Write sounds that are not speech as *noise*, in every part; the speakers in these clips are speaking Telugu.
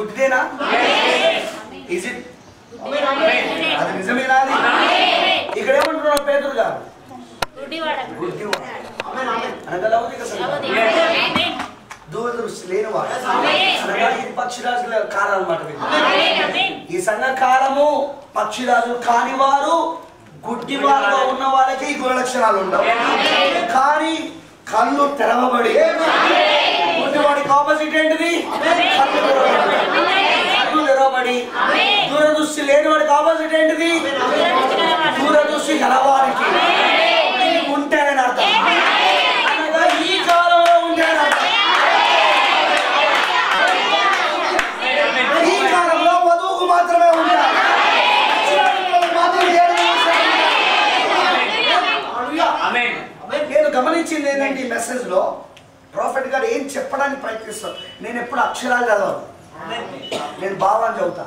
గుడ్డిదేనా ఇజ్ ఇట్ అది నిజమేనా ఇక్కడ ఏమంటున్నాడు పేదరు గారు. దూరదృష్టి లేనివాడు. అనగా ఇది పక్షిరాజుల కాలం అన్నమాట వీళ్ళు. ఈ సంఘ కాలము పక్షిరాజులు కాని వారు గుడ్డి వారుగా ఉన్న వాళ్ళకి ఈ గుణ లక్షణాలు ఉండవు. కానీ కళ్ళు తెరవబడి గుడ్డివాడికి ఆపోజిట్ ఏంటిది? తెరవబడి దూరదృష్టి లేని వాడికి ఆపోజిట్ ఏంటిది? దూరదృష్టి గలవారికి ఇది ఉంటాయని అర్థం. అనగా ఈ కాలంలో ఉంటాయని అర్థం. ఈ కాలంలో వధువుకు మాత్రమే ఉంటారు. నేను గమనించింది ఏంటంటే ఈ మెసేజ్లో ప్రాఫిట్ గారు ఏం చెప్పడానికి ప్రయత్నిస్తారు? నేను ఎప్పుడు అక్షరాలు చదవను. నేను భావాన్ని చదువుతా.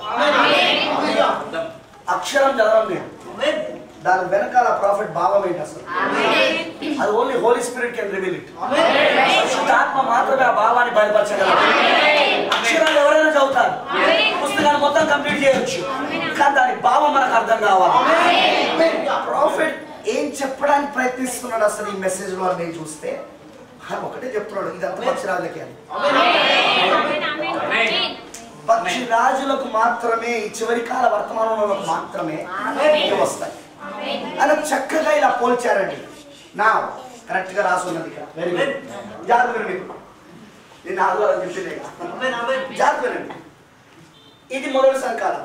అక్షరం చదవను నేను. దాని వెనకాల ప్రాఫిట్ భావం ఏంటి అసలు? అది only holy spirit can reveal it. పరిశుద్ధాత్మ మాత్రమే ఆ భావాన్ని బయలుపరచగలరు అక్షరాలు ఎవరైనా చదువుతారు? పుస్తకాన్ని మొత్తం కంప్లీట్ చేయొచ్చు. కానీ దాని భావం మనకు అర్థం కావాలి. ప్రాఫిట్ ఏం చెప్పడానికి ప్రయత్నిస్తున్నాడు అసలు ఈ మెసేజ్లో నేను చూస్తే? ఒకటే చెప్తున్నాడు ఇదంతా పక్షిరాజులకి అని. పక్షిరాజులకు మాత్రమే ఈ చివరి కాల వర్తమానంలో మాత్రమే వస్తాయి. ఆయన చక్కగా ఇలా పోల్చారండి. నా కరెక్ట్గా రాసి ఉన్నది ఇక్కడ. వెరీ గుడ్ జాగ్రత్త వినండి. నేను ఆదివారం చెప్పింది. జాగ్రత్త వినండి. ఇది మొదటి సంకాలం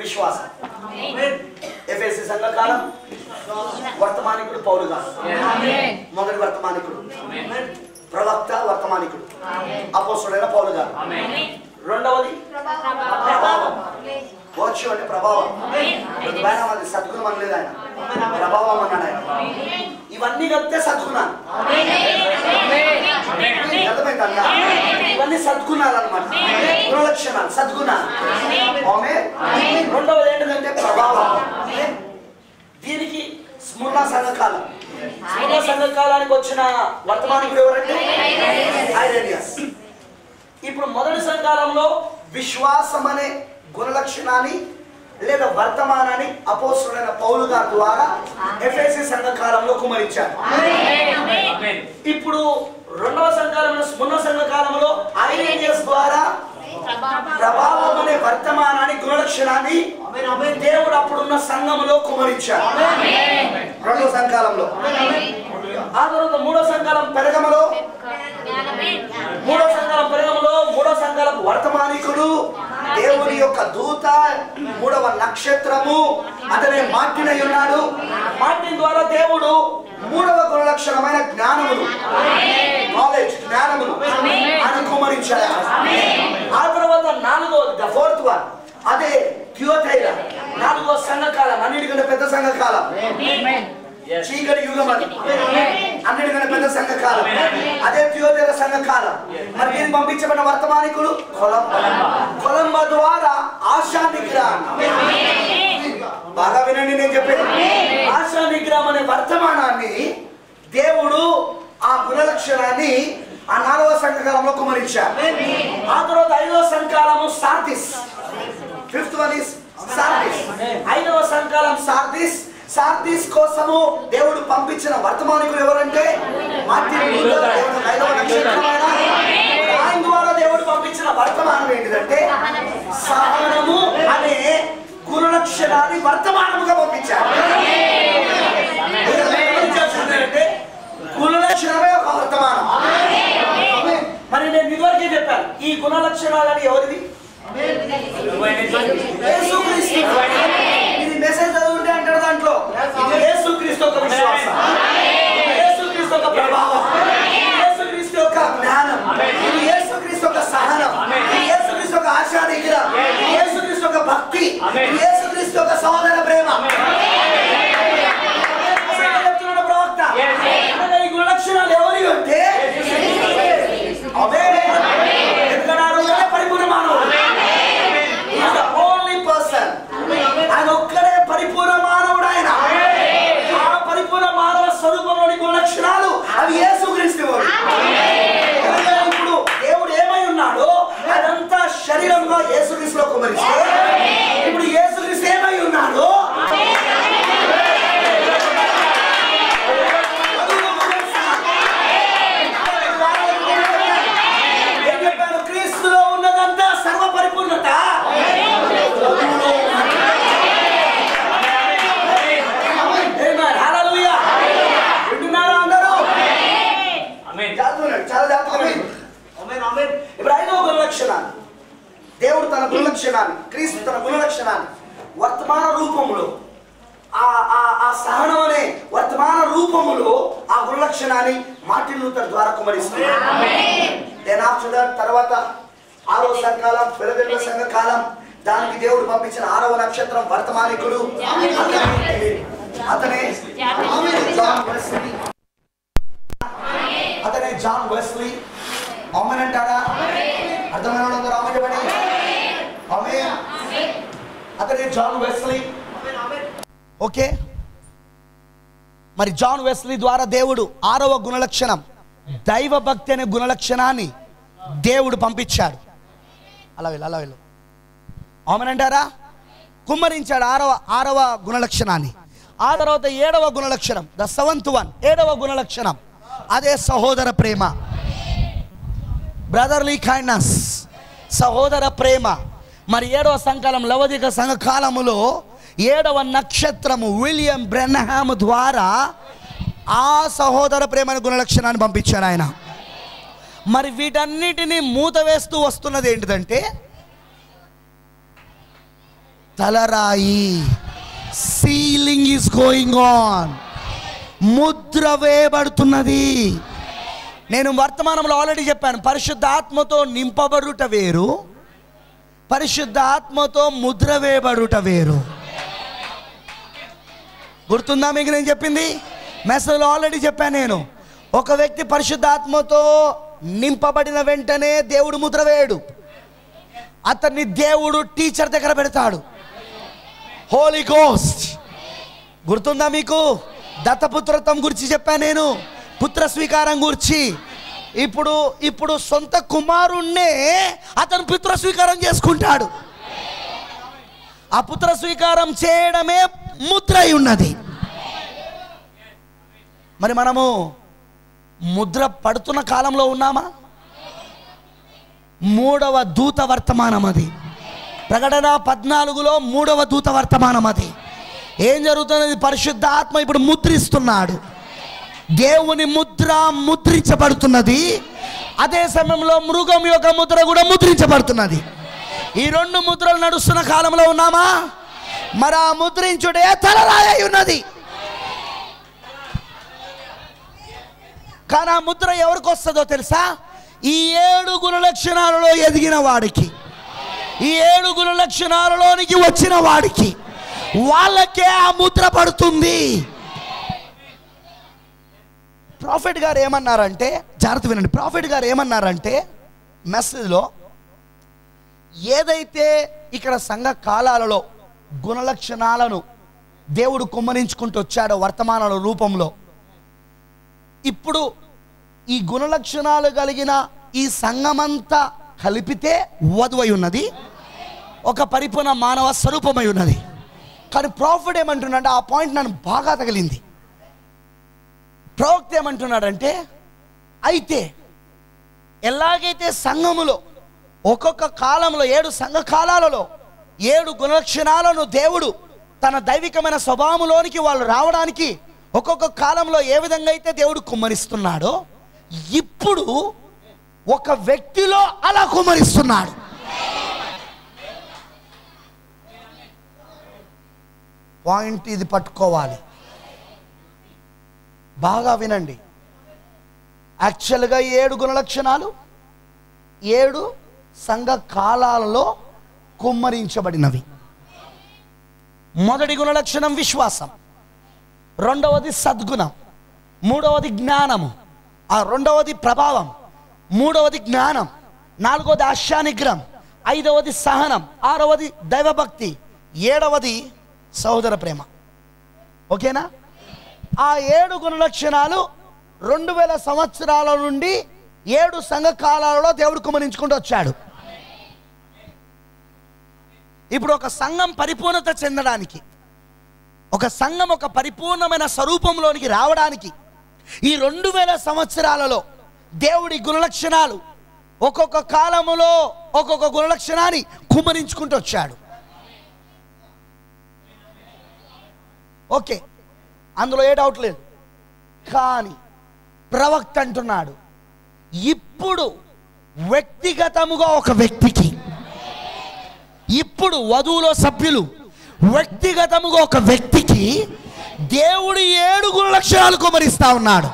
విశ్వాసం. ఎఫ్ఎస్సి సంఘకాలం వర్తమానికుడు పౌలు గారు. మొదటి వర్తమానికుడు. ప్రవక్త వర్తమానికుడు. అపోసుడైన పౌలు గారు. రెండవది ప్రభావం. వచ్చు అంటే ప్రభావం. ఆయన అది సద్గుణం అనలేదు ఆయన. ప్రభావం అన్నాడు ఆయన. ఇవన్నీ కలిపితే సద్గుణాలు. అర్థమైందా? ఇవన్నీ సద్గుణాలు అనమాట గుణలక్షణాలు సద్గుణాలు. రెండవది ఏంటంటే ప్రభావం. దీనికి స్మరణ సంఘకాలం. స్మరణ సంఘకాలానికి వచ్చిన వర్తమానికుడు ఎవరంటే ఐరేనియస్. ఇప్పుడు మొదటి సంఘకాలంలో విశ్వాసం అనే గుణలక్షణాన్ని లేదా వర్తమానాన్ని అపోసుడైన పౌలు గారి ద్వారా ఎఫ్ఎస్సి సంఘకాలంలో కుమరించారు. ఇప్పుడు రెండవ సంఘకాలంలో స్మరణ సంఘకాలంలో ఐరేనియస్ ద్వారా ప్రభావం అనే వర్తమానాన్ని గుణలక్షణాన్ని దేవుడు అప్పుడున్న సంఘములో కుమరించాడు రెండవ సంకాలంలో ఆ తర్వాత మూడో సంకాలం పెరగమలో. మూడో సంకాలం పెరగమలో. మూడో సంకాలం వర్తమానికుడు. దేవుని యొక్క దూత మూడవ నక్షత్రము. అతనే మార్టినై ఉన్నాడు. మాటిన ద్వారా దేవుడు మూడవ గుణలక్షణమైన జ్ఞానములు నాలెడ్జ్ జ్ఞానములు అనుకుమరించాడు. ఆ తర్వాత నాలుగో ద ఫోర్త్ వన్ అదే థియోథైరా నాలుగో సంఘకాలం అన్నిటికంటే పెద్ద సంఘకాలం. చీకటి యుగం అది. పెద్ద సంఘకాలం. అదే థియోథైరా సంఘకాలం. మరి దీనికి పంపించబడిన వర్తమానికుడు కొలంబ. కొలంబ. ద్వారా ఆశా నిగ్రహం. బాగా వినండి నేను చెప్పేది. ఆశా నిగ్రహం అనే వర్తమానాన్ని దేవుడు ఆ గుణలక్షణాన్ని ఆ నాలుగవ సంఘకాలంలో కుమరించారు ఆ తర్వాత ఐదవ సంఘకాలము Sardis. Fifth one is Sardis. ఐదవ సంఘకాలం సార్దిస్. సార్దిస్ కోసము దేవుడు పంపించిన వర్తమానికులు ఎవరంటే ఆయన ద్వారా దేవుడు పంపించిన వర్తమానం ఏంటిదంటే సహనము అనే గుణలక్షణాన్ని వర్తమానముగా పంపించారు. గుణలక్షణమే ఒక వర్తమానం. మరి నేను ఇదివరకే చెప్పాను ఈ గుణలక్షణాలని ఎవరిది? ఇది మెసేజ్ చదువుంటే అంటాడు దాంట్లో. ఇది యేసుక్రీస్తు ఒక విశ్వాసం. యేసుక్రీస్తు ప్రభావం. యేసుక్రీస్తు యొక్క జ్ఞానం. ఇది యేసుక్రీస్తు ఒక సహనం. ఇది యేసుక్రీస్తు ఒక ఆశా నిగ్రహం యేసుక్రీస్తు ఒక భక్తి. ఇది యేసుక్రీస్తు ఒక సోదర ప్రేమ. అసలు ప్రవక్త. ఈ గుణలక్షణాలు ఎవరి అంటే అవే పరిపూర్ణ మానవుడు ఆయన. ఆ పరిపూర్ణ మానవ స్వరూపంలోని గుణలక్షణాలు అవి ఏసుక్రీస్తు ఇప్పుడు దేవుడు ఏమై ఉన్నాడో అదంతా శరీరంగా ఏసుక్రీస్తులో కుమరిస్తే ఇప్పుడు ఏసుక్రీస్తు ఏమై ఉన్నాడో దట్ తర్వాత ఆరో సంఘకాలం పిలదెల్ల సంఘకాలం దానికి దేవుడు పంపించిన ఆరవ నక్షత్రం వర్తమానికుడు. అతనే- అతనే జాన్ వెస్లీ. అతనే జాన్ వెస్లీ. ఆమెన్ అంటారా? అర్థమైన వాళ్ళందరూ చెప్పండి అతనే జాన్ వెస్లీ. ఓకే? మరి జాన్ వెస్లీ ద్వారా దేవుడు ఆరవ గుణలక్షణం దైవ భక్తి అనే గుణలక్షణాన్ని దేవుడు పంపించాడు. అలా వెళ్ళు అలా వెళ్ళు. ఆమెనంటారా? కుమ్మరించాడు ఆరవ ఆరవ గుణలక్షణాన్ని. ఆ తర్వాత ఏడవ గుణలక్షణం ద సెవెంత్ వన్ ఏడవ గుణలక్షణం. అదే సహోదర ప్రేమ. బ్రదర్లీ కైండ్నెస్ సహోదర ప్రేమ. మరి ఏడవ సంకాలం లవధిక సంఘకాలములో ఏడవ నక్షత్రము విలియం బ్రెన్హామ్ ద్వారా ఆ సహోదర ప్రేమ గుణలక్షణాన్ని పంపించాడు ఆయన. మరి వీటన్నిటినీ మూత వేస్తూ వస్తున్నది ఏంటిదంటే తలరాయి. సీలింగ్ ఈస్ గోయింగ్ ఆన్ ముద్ర వేయబడుతున్నది. నేను వర్తమానంలో ఆల్రెడీ చెప్పాను పరిశుద్ధ ఆత్మతో నింపబడుట వేరు పరిశుద్ధ ఆత్మతో ముద్ర వేయబడుట వేరు. గుర్తుందా మీకు నేను చెప్పింది? మెసేజ్లో ఆల్రెడీ చెప్పాను నేను. ఒక వ్యక్తి పరిశుద్ధ ఆత్మతో నింపబడిన వెంటనే దేవుడు ముద్ర వేయడు. అతన్ని దేవుడు టీచర్ దగ్గర పెడతాడు. హోలీ గోస్ట్ గుర్తుందా మీకు? దత్తపుత్రత్వం గురించి చెప్పాను నేను. పుత్ర స్వీకారం గురించి. ఇప్పుడు ఇప్పుడు సొంత కుమారుణ్ణే అతను పుత్ర స్వీకారం చేసుకుంటాడు. ఆ పుత్ర స్వీకారం చేయడమే ముద్ర అయి ఉన్నది. మరి మనము ముద్ర పడుతున్న కాలంలో ఉన్నామా? మూడవ దూత వర్తమానం అది. ప్రకటన పద్నాలుగులో మూడవ దూత వర్తమానం అది. ఏం జరుగుతున్నది? పరిశుద్ధ ఆత్మ ఇప్పుడు ముద్రిస్తున్నాడు. దేవుని ముద్ర ముద్రించబడుతున్నది. అదే సమయంలో మృగం యొక్క ముద్ర కూడా ముద్రించబడుతున్నది. ఈ రెండు ముద్రలు నడుస్తున్న కాలంలో ఉన్నామా? మరి ఆ ముద్రించుడే తలరాయ అయి ఉన్నది. కానీ ఆ ముద్ర ఎవరికి వస్తుందో తెలుసా? ఈ ఏడు గుణ లక్షణాలలో ఎదిగిన వాడికి. ఈ ఏడు గుణ లక్షణాలలోనికి వచ్చిన వాడికి. వాళ్ళకే ఆ ముద్ర పడుతుంది. ప్రాఫిట్ గారు ఏమన్నారంటే జాగ్రత్త వినండి ప్రాఫిట్ గారు ఏమన్నారంటే మెసేజ్లో ఏదైతే ఇక్కడ సంఘ కాలాలలో గుణలక్షణాలను దేవుడు కుమ్మరించుకుంటూ వచ్చాడో వర్తమానాల రూపంలో ఇప్పుడు ఈ గుణలక్షణాలు కలిగిన ఈ సంఘమంతా కలిపితే వధువై ఉన్నది. ఒక పరిపూర్ణ మానవ స్వరూపమై ఉన్నది. కానీ ప్రాఫిట్ ఏమంటున్నాడంటే ఆ పాయింట్ నన్ను బాగా తగిలింది. ప్రవక్త ఏమంటున్నాడంటే అయితే ఎలాగైతే సంఘములో ఒక్కొక్క కాలంలో ఏడు సంఘ కాలాలలో ఏడు గుణలక్షణాలను దేవుడు తన దైవికమైన స్వభావములోనికి వాళ్ళు రావడానికి ఒక్కొక్క కాలంలో ఏ విధంగా అయితే దేవుడు కుమ్మరిస్తున్నాడో ఇప్పుడు ఒక వ్యక్తిలో అలా కుమ్మరిస్తున్నాడు. పాయింట్ ఇది పట్టుకోవాలి. బాగా వినండి. యాక్చువల్గా ఏడు గుణలక్షణాలు ఏడు సంఘ కాలాలలో కుమ్మరించబడినవి. మొదటి గుణలక్షణం విశ్వాసం. రెండవది సద్గుణం మూడవది జ్ఞానము. ఆ రెండవది ప్రభావం మూడవది జ్ఞానం నాలుగవది ఆశానిగ్రహం ఐదవది సహనం ఆరవది దైవభక్తి ఏడవది సహోదర ప్రేమ. ఓకేనా? ఆ ఏడు గుణలక్షణాలు రెండు వేల సంవత్సరాల నుండి ఏడు సంఘ కాలాలలో దేవుడు కుమరించుకుంటూ వచ్చాడు. ఇప్పుడు ఒక సంఘం పరిపూర్ణత చెందడానికి ఒక సంఘం ఒక పరిపూర్ణమైన స్వరూపంలోనికి రావడానికి ఈ రెండు వేల సంవత్సరాలలో దేవుడి గుణలక్షణాలు ఒక్కొక్క కాలములో ఒక్కొక్క గుణలక్షణాన్ని కుమరించుకుంటూ వచ్చాడు. ఓకే అందులో ఏ డౌట్ లేదు. కానీ ప్రవక్త అంటున్నాడు ఇప్పుడు వ్యక్తిగతముగా ఒక వ్యక్తికి ఇప్పుడు వధువులో సభ్యులు వ్యక్తిగతముగా ఒక వ్యక్తికి దేవుడు ఏడుగురు లక్షణాలు కుమరిస్తా ఉన్నాడు.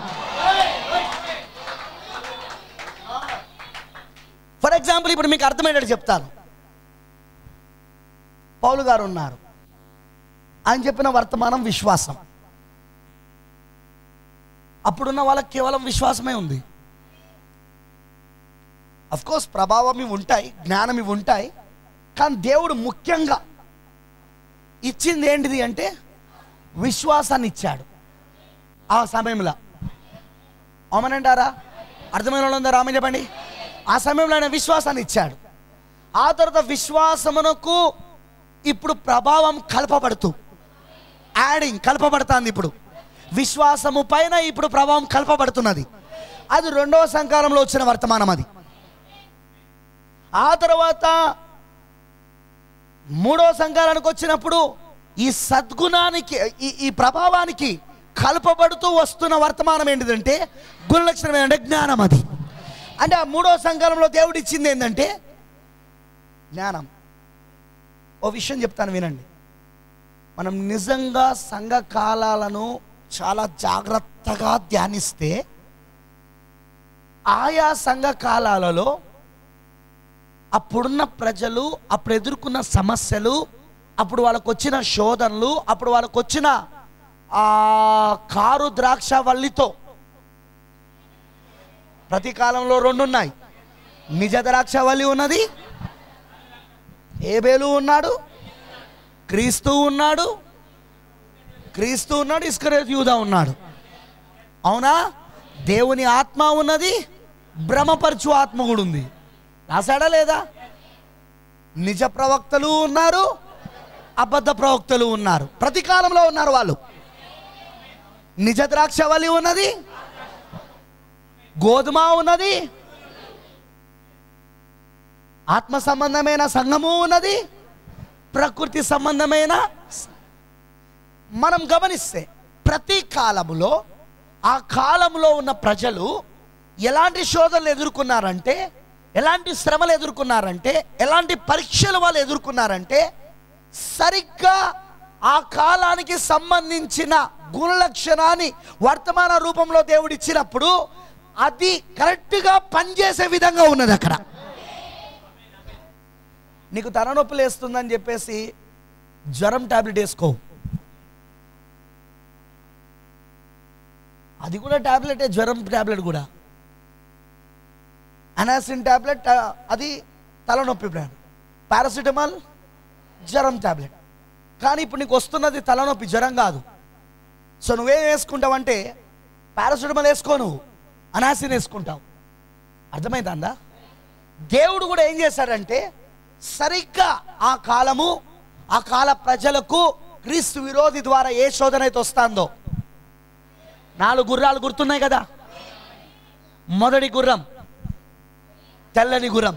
ఫర్ ఎగ్జాంపుల్ ఇప్పుడు మీకు అర్థమయ్యేటట్టు చెప్తాను. పౌలు గారు ఉన్నారు. ఆయన చెప్పిన వర్తమానం విశ్వాసం. అప్పుడున్న వాళ్ళకి కేవలం విశ్వాసమే ఉంది. అఫ్కోర్స్ ప్రభావం ఇవి ఉంటాయి జ్ఞానం ఇవి ఉంటాయి కానీ దేవుడు ముఖ్యంగా ఇచ్చింది ఏంటిది అంటే విశ్వాసాన్ని ఇచ్చాడు ఆ సమయంలో. అవునంటారా? అర్థమైన వాళ్ళు ఉందా? రామ చెప్పండి. ఆ సమయంలో ఆయన విశ్వాసాన్ని ఇచ్చాడు ఆ తర్వాత విశ్వాసమునకు ఇప్పుడు ప్రభావం కలపబడుతూ యాడింగ్ కలపబడుతుంది ఇప్పుడు. విశ్వాసము పైన ఇప్పుడు ప్రభావం కలపబడుతున్నది. అది రెండవ సంకాలంలో వచ్చిన వర్తమానం అది. ఆ తర్వాత మూడో సంకాలానికి వచ్చినప్పుడు ఈ సద్గుణానికి ఈ ఈ ప్రభావానికి కలపబడుతూ వస్తున్న వర్తమానం ఏంటిదంటే గుణలక్షణం ఏంటంటే జ్ఞానం అది. అంటే ఆ మూడో సంఘాలంలో దేవుడు ఇచ్చింది ఏంటంటే జ్ఞానం. ఓ విషయం చెప్తాను వినండి. మనం నిజంగా సంఘ కాలాలను చాలా జాగ్రత్తగా ధ్యానిస్తే ఆయా సంఘ కాలాలలో అప్పుడున్న ప్రజలు అప్పుడు ఎదుర్కొన్న సమస్యలు అప్పుడు వాళ్ళకు వచ్చిన శోధనలు అప్పుడు వాళ్ళకు వచ్చిన ఆ కారు ద్రాక్ష వల్లితో ప్రతి కాలంలో రెండు ఉన్నాయి నిజ ద్రాక్ష వల్లి ఉన్నది ఏబేలు ఉన్నాడు క్రీస్తు ఉన్నాడు క్రీస్తు ఉన్నాడు ఇస్కరేత్ యూదా ఉన్నాడు. అవునా? దేవుని ఆత్మ ఉన్నది భ్రమపరచు ఆత్మ కూడా ఉంది. రాశాడా లేదా? నిజ ప్రవక్తలు ఉన్నారు అబద్ధ ప్రవక్తలు ఉన్నారు. ప్రతి కాలంలో ఉన్నారు వాళ్ళు. నిజ ద్రాక్షవల్లి ఉన్నది గోధుమ ఉన్నది ఆత్మ సంబంధమైన సంఘము ఉన్నది ప్రకృతి సంబంధమైన మనం గమనిస్తే ప్రతి కాలములో ఆ కాలంలో ఉన్న ప్రజలు ఎలాంటి శోధనలు ఎదుర్కొన్నారంటే ఎలాంటి శ్రమలు ఎదుర్కొన్నారంటే ఎలాంటి పరీక్షలు వాళ్ళు ఎదుర్కొన్నారంటే సరిగ్గా ఆ కాలానికి సంబంధించిన గుణలక్షణాన్ని వర్తమాన రూపంలో దేవుడిచ్చినప్పుడు అది కరెక్ట్గా పనిచేసే విధంగా ఉన్నది అక్కడ. నీకు తలనొప్పి లేస్తుందని చెప్పేసి జ్వరం టాబ్లెట్ వేసుకో. అది కూడా ట్యాబ్లెటే జ్వరం టాబ్లెట్ కూడా. అనాసిన్ టాబ్లెట్ అది తలనొప్పి బ్రాండ్. పారాసిటమాల్ జ్వరం టాబ్లెట్. కానీ ఇప్పుడు నీకు వస్తున్నది తలనొప్పి జ్వరం కాదు. సో నువ్వేం వేసుకుంటావంటే పారాసిటమాల్ వేసుకో నువ్వు అనాసిన్ వేసుకుంటావు. అర్థమైందా దేవుడు కూడా ఏం చేశాడంటే సరిగ్గా ఆ కాలము ఆ కాల ప్రజలకు క్రీస్తు విరోధి ద్వారా ఏ శోధన అయితే వస్తుందో. నాలుగు గుర్రాలు గుర్తున్నాయి కదా? మొదటి గుర్రం. తెల్లని గురం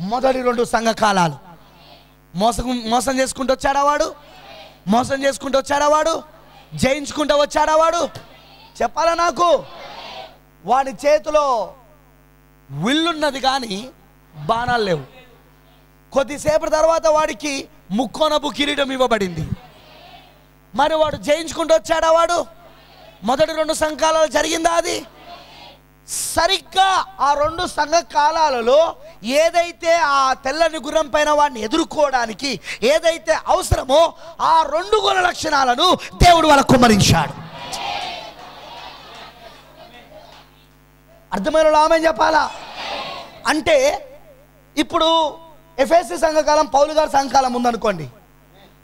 మొదటి రెండు సంఘకాలాలు మోసం మోసం చేసుకుంటూ వచ్చాడా వాడు? మోసం చేసుకుంటూ వచ్చాడా వాడు? జయించుకుంటూ వచ్చాడా వాడు? చెప్పాలా నాకు? వాడి చేతిలో విల్లున్నది కానీ బాణాలు లేవు. కొద్దిసేపటి తర్వాత వాడికి ముక్కోనపు కిరీటం ఇవ్వబడింది. మరి వాడు జయించుకుంటూ వచ్చాడా వాడు? మొదటి రెండు సంఘాలలో జరిగిందా అది? సరిగ్గా ఆ రెండు సంఘ కాలాలలో ఏదైతే ఆ తెల్లని గుర్రం పైన వాడిని ఎదుర్కోవడానికి ఏదైతే అవసరమో ఆ రెండు గుణ లక్షణాలను దేవుడు వాళ్ళకు కుమ్మరించాడు. అర్థమైన ఆమె చెప్పాలా? అంటే ఇప్పుడు ఎఫ్ఎస్సి సంఘకాలం పౌలు గారి సంఘకాలం ఉందనుకోండి.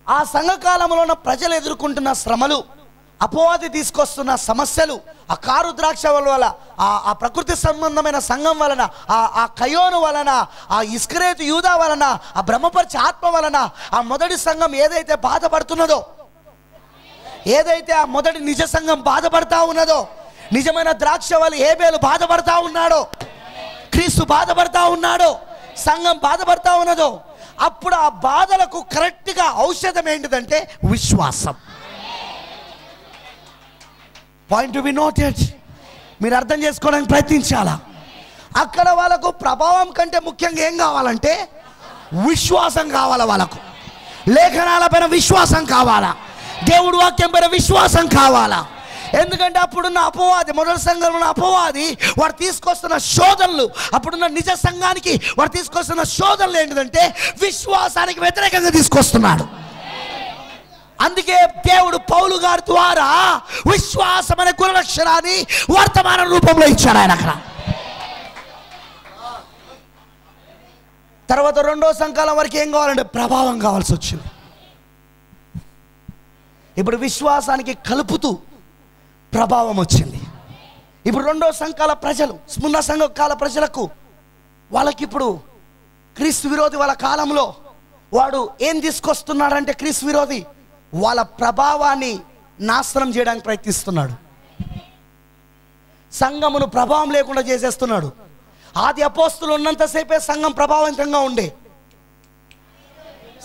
ఆ సంఘకాలంలో ఉన్న ప్రజలు ఎదుర్కొంటున్న శ్రమలు అపోవాది తీసుకొస్తున్న సమస్యలు ఆ కారు ద్రాక్ష వల్ల ఆ ఆ ప్రకృతి సంబంధమైన సంఘం వలన ఆ ఆ కయోను వలన ఆ ఇస్కరేతు యూదా వలన ఆ బ్రహ్మపరిచ ఆత్మ వలన ఆ మొదటి సంఘం ఏదైతే బాధపడుతున్నదో ఏదైతే ఆ మొదటి నిజ సంఘం బాధపడతా ఉన్నదో నిజమైన ద్రాక్ష వల్ల ఏబేలు బాధపడతా ఉన్నాడో క్రీస్తు బాధపడతా ఉన్నాడో సంఘం బాధపడతా ఉన్నదో అప్పుడు ఆ బాధలకు కరెక్ట్గా ఔషధం ఏంటిదంటే విశ్వాసం. Point to be noted. మీరు అర్థం చేసుకోవడానికి ప్రయత్నించాలా? అక్కడ వాళ్ళకు ప్రభావం కంటే ముఖ్యంగా ఏం కావాలంటే విశ్వాసం కావాలా వాళ్ళకు. లేఖనాల పైన విశ్వాసం కావాలా? దేవుడు వాక్యం పైన విశ్వాసం కావాలా? ఎందుకంటే అప్పుడున్న అపవాది మొదటి సంఘంలో ఉన్న అపవాది వాడు తీసుకొస్తున్న శోధనలు అప్పుడున్న నిజ సంఘానికి వాడు తీసుకొస్తున్న శోధనలు ఏంటిదంటే విశ్వాసానికి వ్యతిరేకంగా తీసుకొస్తున్నాడు. అందుకే దేవుడు పౌలు గారి ద్వారా విశ్వాసం అనే గుణలక్షణాన్ని వర్తమాన రూపంలో ఇచ్చాడు ఆయన అక్కడ. తర్వాత రెండో సంకాలం వరకు ఏం కావాలంటే ప్రభావం కావాల్సి వచ్చింది. ఇప్పుడు విశ్వాసానికి కలుపుతూ ప్రభావం వచ్చింది. ఇప్పుడు రెండో సంఘాల ప్రజలు స్మున్న సంఘ కాల ప్రజలకు వాళ్ళకి ఇప్పుడు క్రీస్తు విరోధి వాళ్ళ కాలంలో వాడు ఏం తీసుకొస్తున్నాడంటే క్రీస్తు విరోధి? వాళ్ళ ప్రభావాన్ని నాశనం చేయడానికి ప్రయత్నిస్తున్నాడు. సంఘమును ప్రభావం లేకుండా చేసేస్తున్నాడు. ఆది అపోస్తులు ఉన్నంతసేపే సంఘం ప్రభావంతంగా ఉండే.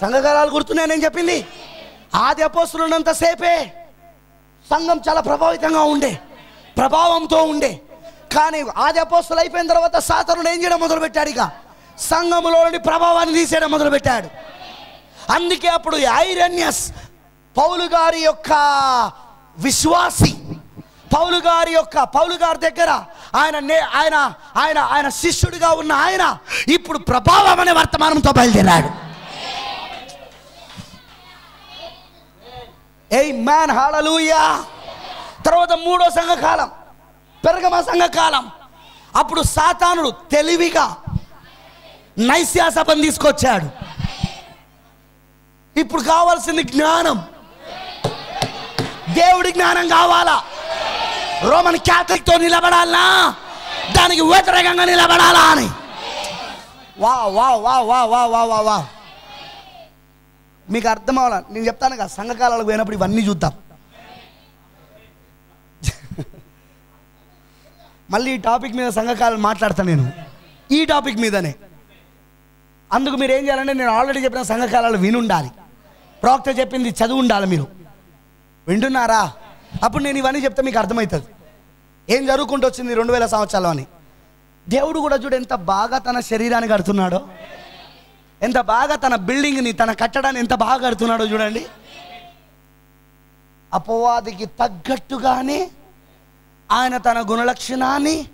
సంఘకాలాలు గుర్తున్నాయి నేను చెప్పింది? ఆది అపోస్తులు ఉన్నంతసేపే సంఘం చాలా ప్రభావితంగా ఉండే ప్రభావంతో ఉండే. కానీ ఆది అపోస్తులు అయిపోయిన తర్వాత సాతనుడు ఏం చేయడం మొదలుపెట్టాడు ఇక? సంఘములోని ప్రభావాన్ని తీసేయడం మొదలుపెట్టాడు. అందుకే అప్పుడు ఐరన్యస్ పౌలు గారి యొక్క విశ్వాసి పౌలు గారి యొక్క పౌలు గారి దగ్గర ఆయన నే- ఆయన ఆయన ఆయన శిష్యుడిగా ఉన్న ఆయన ఇప్పుడు ప్రభావం అనే వర్తమానంతో బయలుదేరాడు. ఏయ్ మ్యాన్ హాళలుయా తర్వాత మూడో సంఘకాలం పెరగమ సంఘకాలం. అప్పుడు సాతానుడు తెలివిగా నైశ్యాసపం తీసుకొచ్చాడు. ఇప్పుడు కావాల్సింది జ్ఞానం. దేవుడి జ్ఞానం కావాలా? రోమన్ క్యాథలిక్తో నిలబడాలా? దానికి వ్యతిరేకంగా నిలబడాలా అని? వా వా వా వా వా వా వా వా మీకు అర్థం అవ్వాల? నేను చెప్తాను కదా సంఘకాలకు పోయినప్పుడు ఇవన్నీ చూద్దాం. మళ్ళీ ఈ టాపిక్ మీద సంఘకాలం మాట్లాడతాను నేను. ఈ టాపిక్ మీదనే. అందుకు మీరు ఏం చేయాలంటే నేను ఆల్రెడీ చెప్పిన సంఘకాలాలు వినుండాలి. ప్రాక్త చెప్పింది చదువు ఉండాలి మీరు. వింటున్నారా? అప్పుడు నేను ఇవన్నీ చెప్తే మీకు అర్థమవుతుంది. ఏం జరుగుకుంటూ వచ్చింది రెండు వేల సంవత్సరాలు అని? దేవుడు కూడా చూడు ఎంత బాగా తన శరీరాన్ని కడుతున్నాడో. ఎంత బాగా తన బిల్డింగ్ని తన కట్టడాన్ని ఎంత బాగా కడుతున్నాడో చూడండి. అపవాదికి తగ్గట్టుగానే ఆయన తన గుణలక్షణాన్ని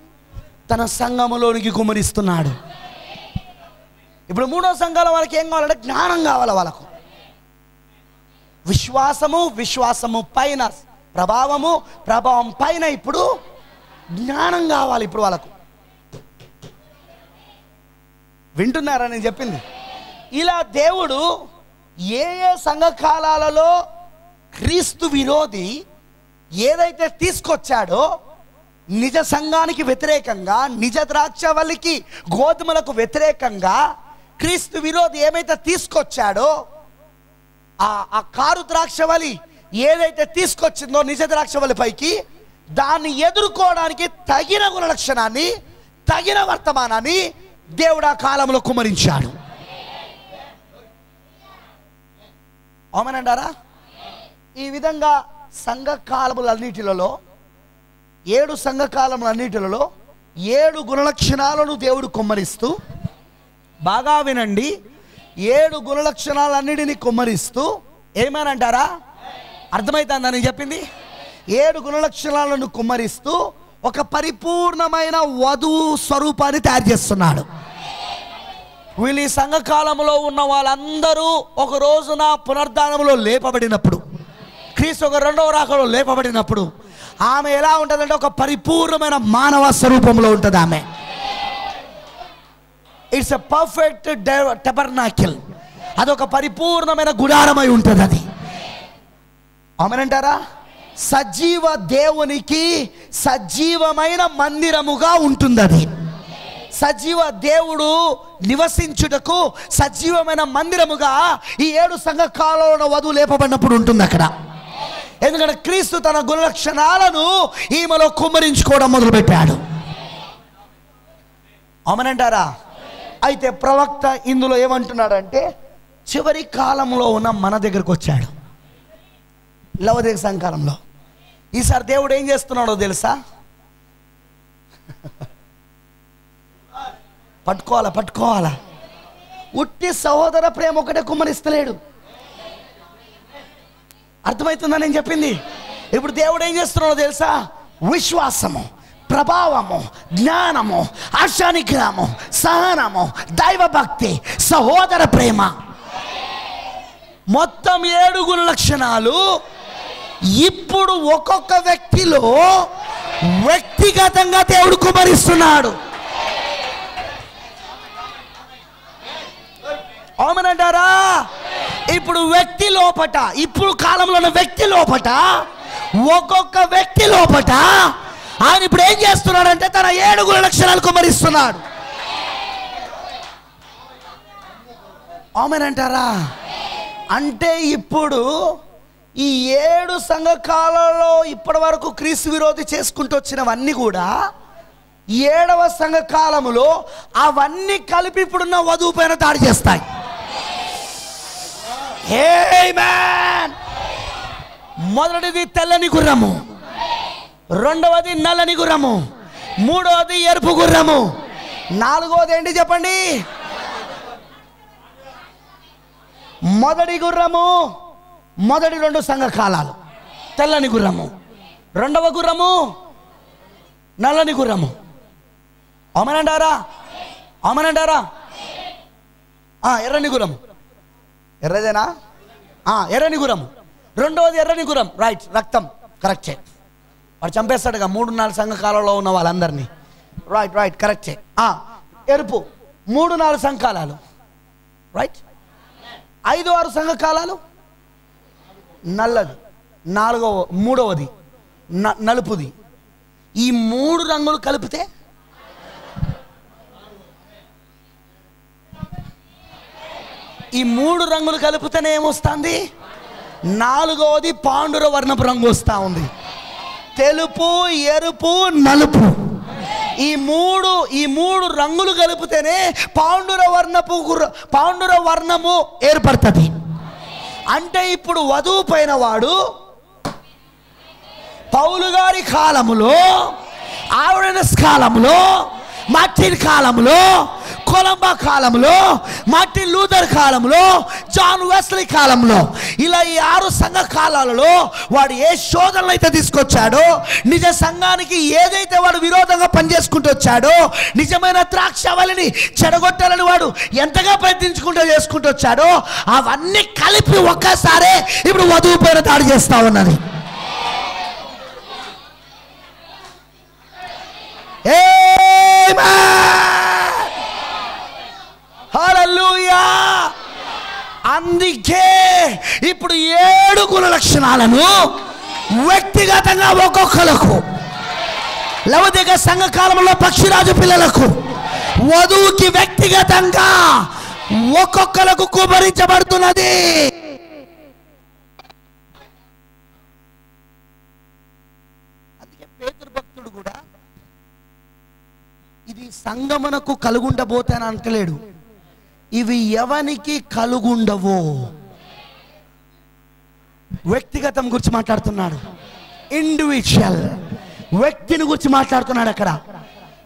తన సంఘములోనికి కుమరిస్తున్నాడు ఇప్పుడు మూడో సంఘాల వాళ్ళకి ఏం కావాలంటే జ్ఞానం కావాలి వాళ్ళకు. విశ్వాసము విశ్వాసము పైన ప్రభావము ప్రభావం పైన ఇప్పుడు జ్ఞానం కావాలి ఇప్పుడు వాళ్ళకు. వింటున్నారా నేను చెప్పింది? ఇలా దేవుడు ఏ ఏ సంఘకాలలో క్రీస్తు విరోధి ఏదైతే తీసుకొచ్చాడో నిజ సంఘానికి వ్యతిరేకంగా నిజ ద్రాక్షవల్లికి గోధుమలకు వ్యతిరేకంగా క్రీస్తు విరోధి ఏమైతే తీసుకొచ్చాడో ఆ ఆ కారు ద్రాక్షవలి ఏదైతే తీసుకొచ్చిందో నిజ ద్రాక్షవలి పైకి దాన్ని ఎదుర్కోవడానికి తగిన గుణలక్షణాన్ని తగిన వర్తమానాన్ని దేవుడు ఆ కాలంలో కుమరించాడు. అవునండారా ఈ విధంగా సంఘకాలములన్నిటిలలో ఏడు సంఘ కాలములన్నిటిలలో ఏడు గుణలక్షణాలను దేవుడు కుమ్మరిస్తూ బాగా వినండి. ఏడు గుణలక్షణాలన్నిటిని కుమ్మరిస్తూ ఏమనంటారా? అర్థమవుతుందా నేను చెప్పింది? ఏడు గుణలక్షణాలను కుమ్మరిస్తూ ఒక పరిపూర్ణమైన వధువు స్వరూపాన్ని తయారు చేస్తున్నాడు. వీళ్ళు ఈ సంఘకాలంలో ఉన్న వాళ్ళందరూ ఒక రోజున పునర్ధానంలో లేపబడినప్పుడు క్రీస్తు ఒక రెండవ రాకలో లేపబడినప్పుడు ఆమె ఎలా ఉంటుందంటే ఒక పరిపూర్ణమైన మానవ స్వరూపంలో ఉంటుంది ఆమె. ఇట్స్ ఎ పర్ఫెక్ట్ టెబర్నాకిల్ అదొక పరిపూర్ణమైన గుడారమై ఉంటుంది అది. ఆమెనంటారా? సజీవ దేవునికి సజీవమైన మందిరముగా ఉంటుంది అది సజీవ దేవుడు నివసించుటకు సజీవమైన మందిరముగా ఈ ఏడు సంఘ కాలంలో వధువు లేపబడినప్పుడు ఉంటుంది అక్కడ. ఎందుకంటే క్రీస్తు తన గుణలక్షణాలను ఈమెలో కుమ్మరించుకోవడం మొదలుపెట్టాడు. అవునంటారా అయితే ప్రవక్త ఇందులో ఏమంటున్నాడంటే చివరి కాలంలో ఉన్న మన దగ్గరకు వచ్చాడు. లవదేగ సంకాలంలో ఈసారి దేవుడు ఏం చేస్తున్నాడో తెలుసా? *laughs* పట్టుకోవాలా పట్టుకోవాలా? ఉట్టి సహోదర ప్రేమ ఒకటే కుమ్మరిస్తలేడు. అర్థమవుతుందా నేను చెప్పింది? ఇప్పుడు దేవుడు ఏం చేస్తున్నాడో తెలుసా? విశ్వాసము. ప్రభావము జ్ఞానము ఆశానిగ్రహము సహనము దైవభక్తి సహోదర ప్రేమ. మొత్తం ఏడుగురు లక్షణాలు ఇప్పుడు ఒక్కొక్క వ్యక్తిలో వ్యక్తిగతంగా దేవుడు కుమరిస్తున్నాడు. అవునంటారా ఇప్పుడు వ్యక్తి లోపట ఇప్పుడు కాలంలో ఉన్న వ్యక్తి లోపట ఒక్కొక్క వ్యక్తి లోపట ఆయన ఇప్పుడు ఏం చేస్తున్నాడంటే తన ఏడుగురు లక్షణాలు కుమరిస్తున్నాడు ఆమెనంటారా అంటే ఇప్పుడు ఈ ఏడు సంఘకాలలో ఇప్పటి వరకు క్రీస్తు విరోధి చేసుకుంటూ వచ్చినవన్నీ కూడా ఏడవ సంఘకాలములో అవన్నీ కలిపి ఇప్పుడున్న వధువు పైన దాడి చేస్తాయి. మొదటిది తెల్లని గుర్రము. రెండవది నల్లని గుర్రము. మూడవది ఎరుపు గుర్రము. నాలుగవది ఏంటి చెప్పండి? మొదటి గుర్రము మొదటి రెండు సంఘ కాలాలు తెల్లని గుర్రము. రెండవ గుర్రము నల్లని గుర్రము. అమనంటారా అమనంటారా ఎర్రని గుర్రము. ఎర్రదేనా? ఎర్రని గుర్రము. రెండవది ఎర్రని గుర్రం. రైట్ రక్తం. కరెక్టే. వాడు చంపేస్తాడుగా మూడు నాలుగు సంఘకాలలో ఉన్న వాళ్ళందరినీ. రైట్ రైట్ కరెక్టే ఎరుపు మూడు నాలుగు సంఘకాలాలు రైట్ ఐదు ఆరు సంఘకాలాలు నల్లది నాలుగవ మూడవది న- నలుపుది. ఈ మూడు రంగులు కలిపితే ఈ మూడు రంగులు కలిపితేనే ఏమొస్తుంది? నాలుగవది పాండుర వర్ణపు రంగు వస్తూ ఉంది. తెలుపు ఎరుపు నలుపు. ఈ మూడు ఈ మూడు రంగులు కలిపితేనే పాండుర వర్ణపు గుర్ర- పాండుర వర్ణము ఏర్పడుతుంది. అంటే ఇప్పుడు వధువు పైన వాడు పౌలు గారి కాలములో ఆవిడ కాలంలో మట్టి కాలంలో కొలంబా కాలంలో మార్టిన్ లూథర్ కాలంలో జాన్ వెస్లీ కాలంలో ఇలా ఈ ఆరు సంఘ కాలాలలో వాడు ఏ శోధనలు అయితే తీసుకొచ్చాడో నిజ సంఘానికి ఏదైతే వాడు విరోధంగా పనిచేసుకుంటూ వచ్చాడో నిజమైన ద్రాక్షవల్లిని చెడగొట్టాలని వాడు ఎంతగా ప్రయత్నించుకుంటూ చేసుకుంటూ వచ్చాడో అవన్నీ కలిపి ఒక్కసారే ఇప్పుడు వధువు పైన దాడి చేస్తా ఉన్నది Amen. Hallelujah. అందుకే ఇప్పుడు ఏడు గుణ లక్షణాలను వ్యక్తిగతంగా ఒక్కొక్కలకు లవదిగ సంఘ కాలంలో పక్షిరాజు పిల్లలకు వధువుకి వ్యక్తిగతంగా ఒక్కొక్కలకు కుమరించబడుతున్నది అందుకే పేతురు భక్తుడు కూడా ఇది సంగమనకు కలుగుండబోతాను అంటలేడు ఇవి ఎవనికి కలుగుండవు. వ్యక్తిగతం గురించి మాట్లాడుతున్నాడు. ఇండివిజువల్ వ్యక్తిని గురించి మాట్లాడుతున్నాడు అక్కడ.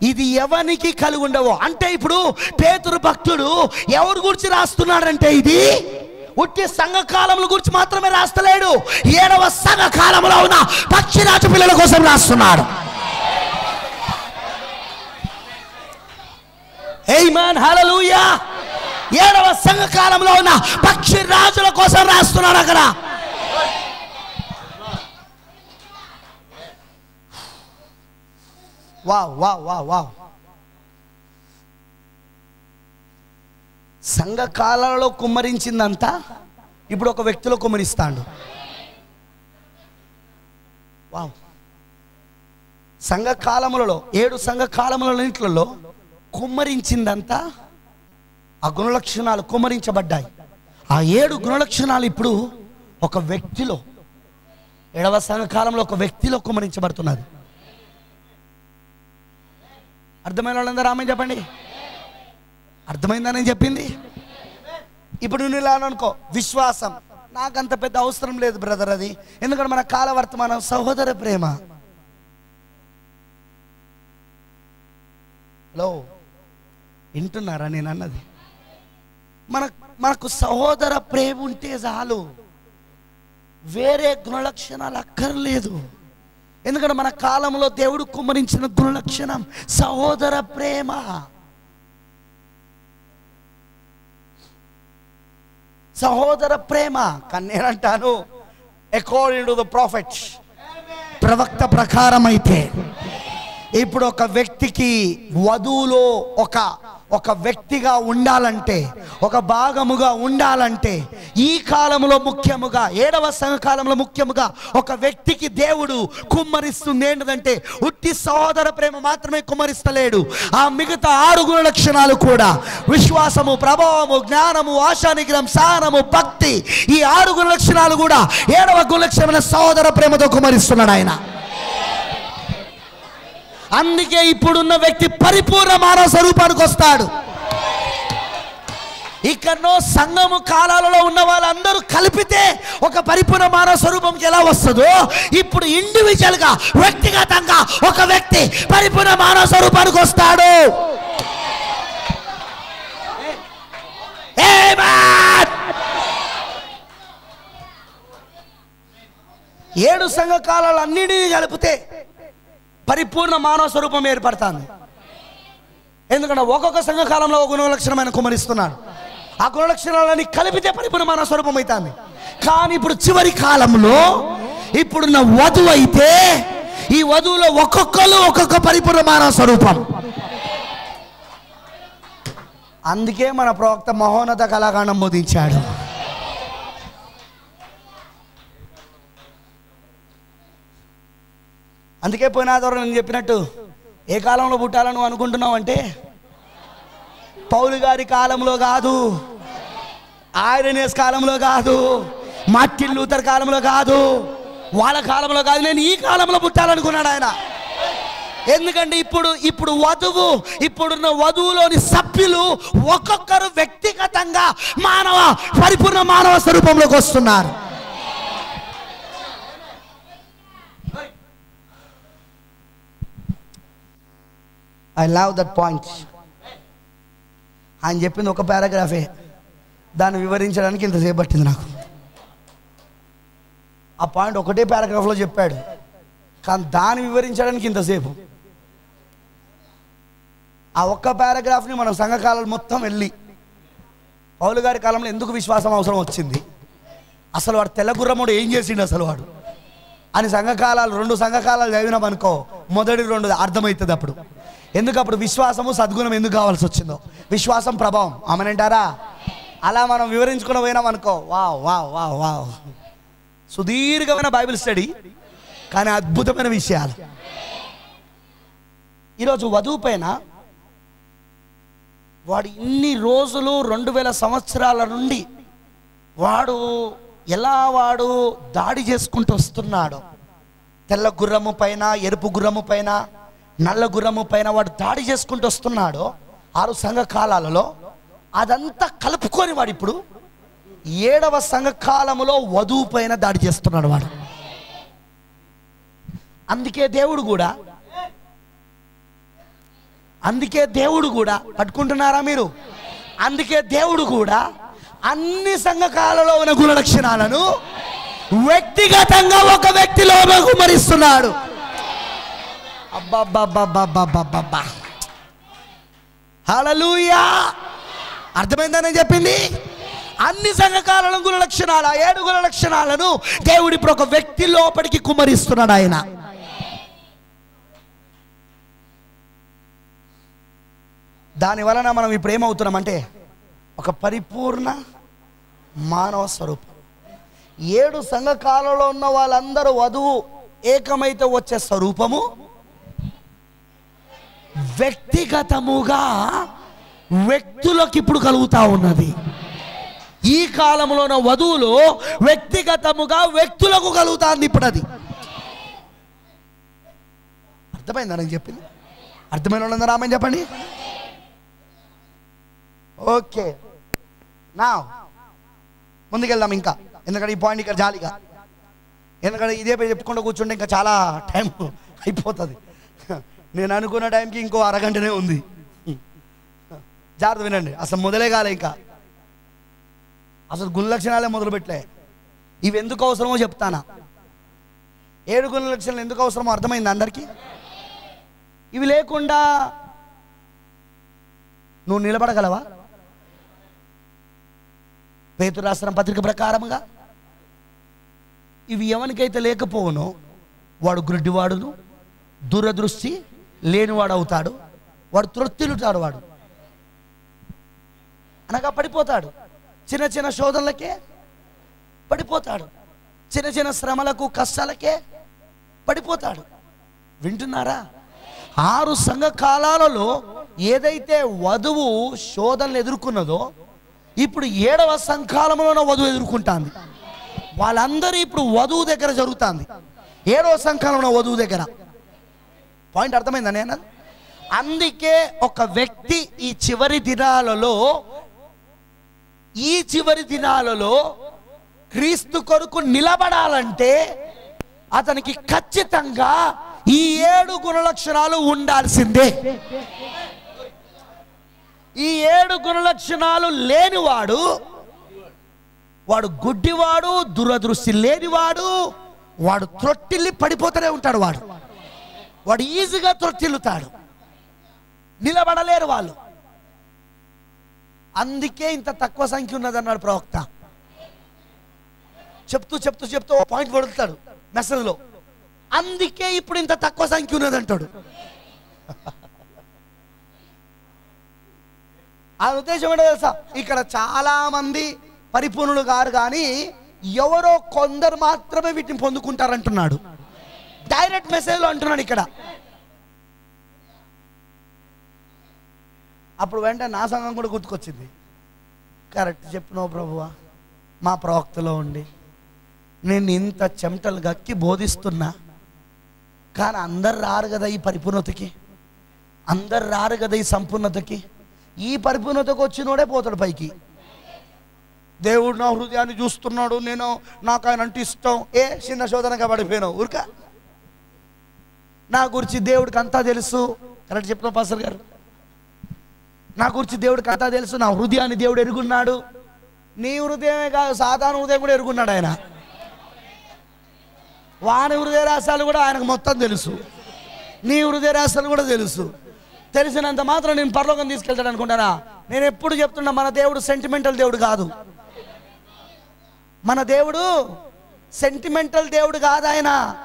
ఇది ఎవనికి కలుగుండవు? అంటే ఇప్పుడు పేతురు భక్తుడు ఎవరి గురించి రాస్తున్నాడంటే ఇది? ఉట్టి సంఘకాలముల గురించి మాత్రమే రాస్తలేడు. ఏడవ సంఘ ఉన్న పక్షిరాజు పిల్లల కోసం రాస్తున్నాడు. ఏమాన్ హల్లెలూయా ఏడవ సంఘ కాలంలో ఉన్న పక్షి రాజుల కోసం రాస్తున్నాడు అక్కడ. Wow wow wow wow. సంఘ కాలంలో కుమ్మరించిందంతా ఇప్పుడు ఒక వ్యక్తిలో కుమ్మరిస్తాడు. వావ్. సంఘ కాలములలో ఏడు సంఘ కాలములన్నింటిలో కుమ్మరించిందంతా ఆ గుణలక్షణాలు కుమరించబడ్డాయి ఆ ఏడు గుణలక్షణాలు ఇప్పుడు ఒక వ్యక్తిలో ఏడవ సంఘకాలంలో ఒక వ్యక్తిలో కుమరించబడుతున్నది అర్థమైన వాళ్ళందరూ? ఆమె చెప్పండి. అర్థమైందని చెప్పింది? ఇప్పుడు నువ్వు ఇలా అనుకో విశ్వాసం. నాకంత పెద్ద అవసరం లేదు బ్రదర్ అది. ఎందుకంటే మన కాల వర్తమానం సహోదర ప్రేమ. హలో వింటున్నారా నేను అన్నది? మన మనకు సహోదర ప్రేమ ఉంటే చాలు. వేరే గుణలక్షణాలు అక్కర్లేదు. ఎందుకంటే మన కాలంలో దేవుడు కుమరించిన గుణలక్షణం సహోదర ప్రేమ. సహోదర ప్రేమ కానీ నేనంటాను అకార్డింగ్ టు ద ప్రాఫిట్స్ ప్రవక్త ప్రకారం అయితే ఇప్పుడు ఒక వ్యక్తికి వధువులో ఒక ఒక వ్యక్తిగా ఉండాలంటే ఒక భాగముగా ఉండాలంటే ఈ కాలంలో ముఖ్యముగా ఏడవ సంఘకాలంలో ముఖ్యముగా ఒక వ్యక్తికి దేవుడు కుమ్మరిస్తుంది ఏంటంటే ఉట్టి సహోదర ప్రేమ మాత్రమే కుమ్మరిస్తలేడు. ఆ మిగతా ఆరు గుణ లక్షణాలు కూడా విశ్వాసము ప్రభావము జ్ఞానము ఆశానిగ్రహం సహనము భక్తి ఈ ఆరు గుణ లక్షణాలు కూడా ఏడవ గుణలక్షణమైన సహోదర ప్రేమతో కుమరిస్తున్నాడు ఆయన. అందుకే ఇప్పుడున్న వ్యక్తి పరిపూర్ణ మానవ స్వరూపానికి వస్తాడు. ఇక్కడనో సంఘము కాలాలలో ఉన్న వాళ్ళందరూ కలిపితే ఒక పరిపూర్ణ మానవ స్వరూపంకి ఎలా వస్తుందో? ఇప్పుడు ఇండివిజువల్గా వ్యక్తిగతంగా ఒక వ్యక్తి పరిపూర్ణ మానవ స్వరూపానికి వస్తాడు. ఏడు సంఘ కాలాలు అన్నిటినీ కలిపితే పరిపూర్ణ మానవ స్వరూపం ఏర్పడుతుంది. ఎందుకంటే ఒక్కొక్క సంఘకాలంలో ఒక గుణలక్షణమైన కుమరిస్తున్నాడు ఆ గుణలక్షణాలని కలిపితే పరిపూర్ణ మానవ స్వరూపం అవుతుంది. కానీ ఇప్పుడు చివరి కాలంలో ఇప్పుడున్న వధువు అయితే ఈ వధువులో ఒక్కొక్కరు ఒక్కొక్క పరిపూర్ణ మానవ స్వరూపం. అందుకే మన ప్రవక్త మహోన్నత కళాకాండం బోధించాడు. అందుకే పోయిన ఆధారం నేను చెప్పినట్టు. ఏ కాలంలో పుట్టాలని అనుకుంటున్నావు అంటే? పౌలు గారి కాలంలో కాదు. ఆయననేస్ కాలంలో కాదు. మార్టిన్ లూథర్ కాలంలో కాదు. వాళ్ళ కాలంలో కాదు. నేను ఈ కాలంలో పుట్టాలనుకున్నాడు ఆయన. ఎందుకంటే ఇప్పుడు ఇప్పుడు వధువు ఇప్పుడున్న వధువులోని సభ్యులు ఒక్కొక్కరు వ్యక్తిగతంగా మానవ పరిపూర్ణ మానవ స్వరూపంలోకి వస్తున్నారు. ఐ లవ్ దట్ పాయింట్ ఆయన చెప్పింది ఒక పారాగ్రాఫే. దాన్ని వివరించడానికి ఇంతసేపు పట్టింది నాకు. ఆ పాయింట్ ఒకటే పారాగ్రాఫ్లో చెప్పాడు. కానీ దాన్ని వివరించడానికి ఇంతసేపు. ఆ ఒక్క పారాగ్రాఫ్ని మనం సంఘకాలం మొత్తం వెళ్ళి పౌలు గారి కాలంలో ఎందుకు విశ్వాసం అవసరం వచ్చింది? అసలు వాడు తెల్లగుర్రముడు ఏం చేసిండు అసలు వాడు? అని సంఘకాలాలు రెండు సంఘకాలాలు చదివినాం అనుకో మొదటి రెండు అర్థమవుతుంది అప్పుడు. ఎందుకు అప్పుడు విశ్వాసము సద్గుణం ఎందుకు కావాల్సి వచ్చిందో? విశ్వాసం ప్రభావం. ఆమెనంటారా? అలా మనం వివరించుకుని పోయినాం అనుకో. Wow wow wow wow. సుదీర్ఘమైన బైబిల్ స్టడీ కానీ అద్భుతమైన విషయాలు. ఈరోజు వధువు పైన వాడు ఇన్ని రోజులు రెండు వేల సంవత్సరాల నుండి వాడు ఎలా వాడు దాడి చేసుకుంటూ వస్తున్నాడు. తెల్ల గుర్రము పైన ఎరుపు గుర్రము పైన నల్ల గుర్రము పైన వాడు దాడి చేసుకుంటూ వస్తున్నాడో ఆరు సంఘ కాలాలలో అదంతా కలుపుకొని వాడు ఇప్పుడు ఏడవ సంఘకాలములో వధువు పైన దాడి చేస్తున్నాడు వాడు. అందుకే దేవుడు కూడా అందుకే దేవుడు కూడా పట్టుకుంటున్నారా మీరు? అందుకే దేవుడు కూడా అన్ని సంఘకాలలో ఉన్న గుణ లక్షణాలను వ్యక్తిగతంగా ఒక వ్యక్తిలో బహుమరిస్తున్నాడు. అబ్బబ్బబ్బబ్బబ్బబ్బబ్బా. హల్లెలూయా. అర్థమైందని చెప్పింది? అన్ని సంఘకాలను గుణ లక్షణాలు ఆ ఏడు గుణ లక్షణాలను దేవుడు ఇప్పుడు ఒక వ్యక్తి లోపలికి కుమరిస్తున్నాడు ఆయన. దాని వలన మనం ఇప్పుడు ఏమవుతున్నామంటే ఒక పరిపూర్ణ మానవ స్వరూపం. ఏడు సంఘకాలలో ఉన్న వాళ్ళందరూ వధువు ఏకమైతే వచ్చే స్వరూపము వ్యక్తిగతముగా వ్యక్తులకు ఇప్పుడు కలుగుతా ఉన్నది. ఈ కాలంలో ఉన్న వధువులు వ్యక్తిగతముగా వ్యక్తులకు కలుగుతుంది ఇప్పుడు అది అర్థమైందా నేను చెప్పింది? అర్థమైన వాళ్ళందరూ రామని చెప్పండి. ఓకే. నా ముందుకెళ్దాం ఇంకా. ఎందుకంటే ఈ పాయింట్ ఇక్కడ జాలిగా. ఎందుకంటే ఇదే చెప్పుకుంటూ కూర్చుంటే ఇంకా చాలా టైం అయిపోతుంది. నేను అనుకున్న టైంకి ఇంకో అరగంటనే ఉంది. జాగ్రత్త వినండి. అసలు మొదలే కాలే ఇంకా. అసలు గుణ లక్షణాలే మొదలు పెట్టలే. ఇవి ఎందుకు అవసరమో చెప్తానా? ఏడు గుణ లక్షణాలు ఎందుకు అవసరమో అర్థమైంది అందరికీ? ఇవి లేకుండా నువ్వు నిలబడగలవా? పేతురు రాసిన పత్రిక ప్రకారముగా ఇవి ఎవరికైతే లేకపోవునో వాడు గుడ్డివాడును దురదృష్టి లేనివాడు అవుతాడు వాడు త్రొత్తిలుతాడు వాడు. అనగా పడిపోతాడు. చిన్న చిన్న శోధనలకే పడిపోతాడు. చిన్న చిన్న శ్రమలకు కష్టాలకే పడిపోతాడు. వింటున్నారా? ఆరు సంఘ కాలాలలో ఏదైతే వధువు శోధనలు ఎదుర్కొన్నదో ఇప్పుడు ఏడవ సంకాలంలోన వధువు ఎదుర్కొంటాంది. వాళ్ళందరూ ఇప్పుడు వధువు దగ్గర జరుగుతుంది. ఏడవ సంకాలంలో వధువు దగ్గర. పాయింట్ అర్థమైందా నేను అందుకే ఒక వ్యక్తి ఈ చివరి దినాలలో ఈ చివరి దినాలలో క్రీస్తు కొరకు నిలబడాలంటే అతనికి ఖచ్చితంగా ఈ ఏడు గుణలక్షణాలు ఉండాల్సిందే. ఈ ఏడు గుణలక్షణాలు లేనివాడు వాడు గుడ్డివాడు దురదృష్టి లేనివాడు వాడు త్రొట్టిల్లి పడిపోతూనే ఉంటాడు వాడు. వాడు ఈజీగా తొట్టిల్లుతాడు. నిలబడలేరు వాళ్ళు. అందుకే ఇంత తక్కువ సంఖ్య ఉన్నదన్నాడు ప్రవక్త. చెప్తూ చెప్తూ చెప్తూ ఓ పాయింట్ వదులుతాడు మెసేజ్లో అందుకే ఇప్పుడు ఇంత తక్కువ సంఖ్య ఉన్నదంటాడు. *laughs* ఆ ఉద్దేశం ఏంటో తెలుసా? ఇక్కడ చాలా మంది పరిపూర్ణులు గారు కానీ ఎవరో కొందరు మాత్రమే వీటిని పొందుకుంటారంటున్నాడు. డైరెక్ట్ మెసేజ్లో అంటున్నాడు ఇక్కడ. అప్పుడు వెంటనే నా సంఘం కూడా గుర్తుకొచ్చింది. కరెక్ట్ చెప్పినావు ప్రభువా మా ప్రవక్తలో ఉండి. నేను ఇంత చెమటలు గక్కి బోధిస్తున్నా కానీ అందరు రారు కదా ఈ పరిపూర్ణతకి. అందరు రారు కదా ఈ సంపూర్ణతకి. ఈ పరిపూర్ణతకు వచ్చినోడే పోతాడు పైకి. దేవుడు నా హృదయాన్ని చూస్తున్నాడు నేను నాకు ఆయన అంటే ఇష్టం. ఏ చిన్న శోధనగా పడిపోయినావు ఊరికా? నా గురించి దేవుడికి అంతా తెలుసు. కరెక్ట్ చెప్తున్నా పాస్టర్ గారు. నా గురించి దేవుడికి అంతా తెలుసు. నా హృదయాన్ని దేవుడు ఎరుగున్నాడు. నీ హృదయమే కాదు సాధారణ హృదయం కూడా ఎరుగున్నాడు ఆయన. వాని హృదయ రాశాలు కూడా ఆయనకు మొత్తం తెలుసు. నీ హృదయ రాశాలు కూడా తెలుసు. తెలిసినంత మాత్రం నేను పరలోకం తీసుకెళ్తాడు అనుకుంటానా? నేను ఎప్పుడు చెప్తున్నా మన దేవుడు సెంటిమెంటల్ దేవుడు కాదు. మన దేవుడు సెంటిమెంటల్ దేవుడు కాదు ఆయన.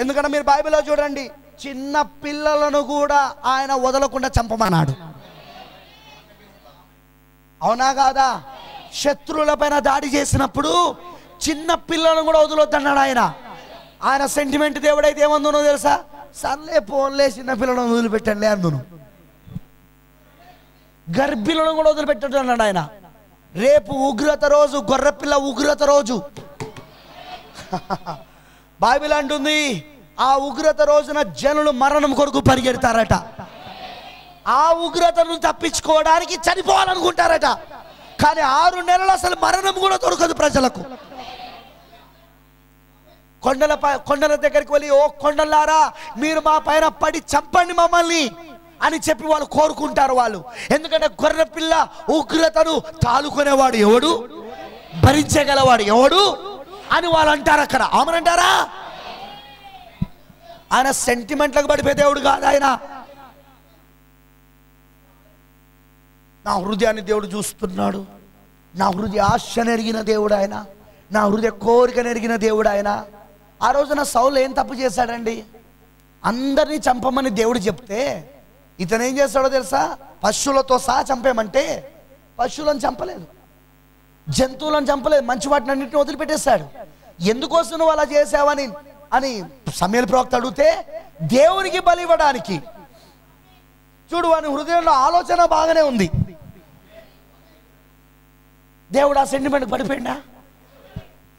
ఎందుకంటే మీరు బైబిల్లో చూడండి చిన్న పిల్లలను కూడా ఆయన వదలకుండా చంపమన్నాడు. అవునా కాదా? శత్రువులపైన దాడి చేసినప్పుడు చిన్న పిల్లలను కూడా వదలొద్దన్నాడు ఆయన. ఆయన సెంటిమెంట్ దేవుడైతే ఏమందునో తెలుసా? సర్లే పోన్లే చిన్న పిల్లలను వదిలిపెట్టండి అందును. గర్భిలను కూడా వదిలిపెట్టడు అన్నాడు ఆయన. రేపు ఉగ్రత రోజు గొర్రెపిల్ల ఉగ్రత రోజు. *laughs* బైబిల్ అంటుంది ఆ ఉగ్రత రోజున జనులు మరణం కొరకు పరిగెడతారట. ఆ ఉగ్రతను తప్పించుకోవడానికి చనిపోవాలనుకుంటారట. కానీ ఆరు నెలలు అసలు మరణం కూడా దొరకదు ప్రజలకు. కొండల పై- కొండల దగ్గరికి వెళ్ళి ఓ కొండలారా మీరు మా పైన పడి చంపండి మమ్మల్ని అని చెప్పి వాళ్ళు కోరుకుంటారు వాళ్ళు. ఎందుకంటే గొర్రె పిల్ల ఉగ్రతను తాలుకునేవాడు ఎవడు? భరించగలవాడు ఎవడు? అని వాళ్ళు అంటారు అక్కడ. అవునంటారా ఆయన సెంటిమెంట్లకు పడిపోయే దేవుడు కాదు ఆయన. నా హృదయాన్ని దేవుడు చూస్తున్నాడు. నా హృదయ ఆశ నెరిగిన దేవుడు ఆయన. నా హృదయ కోరిక ఎరిగిన దేవుడు ఆయన. ఆ రోజున సౌలు ఏం తప్పు చేశాడండి? అందరినీ చంపమని దేవుడు చెప్తే ఇతను ఏం చేస్తాడో తెలుసా? పశువులతో సహా చంపేమంటే పశువులను చంపలేదు. జంతువులను చంపలేదు మంచి వాటిని అన్నింటిని వదిలిపెట్టేశాడు. ఎందుకోసం నువ్వు అలా చేసావని అని సమయల ప్రవక్త అడిగితే దేవునికి బలి ఇవ్వడానికి. చూడు వాని హృదయంలో ఆలోచన బాగానే ఉంది. దేవుడు ఆ సెంటిమెంట్ పడిపోయిందా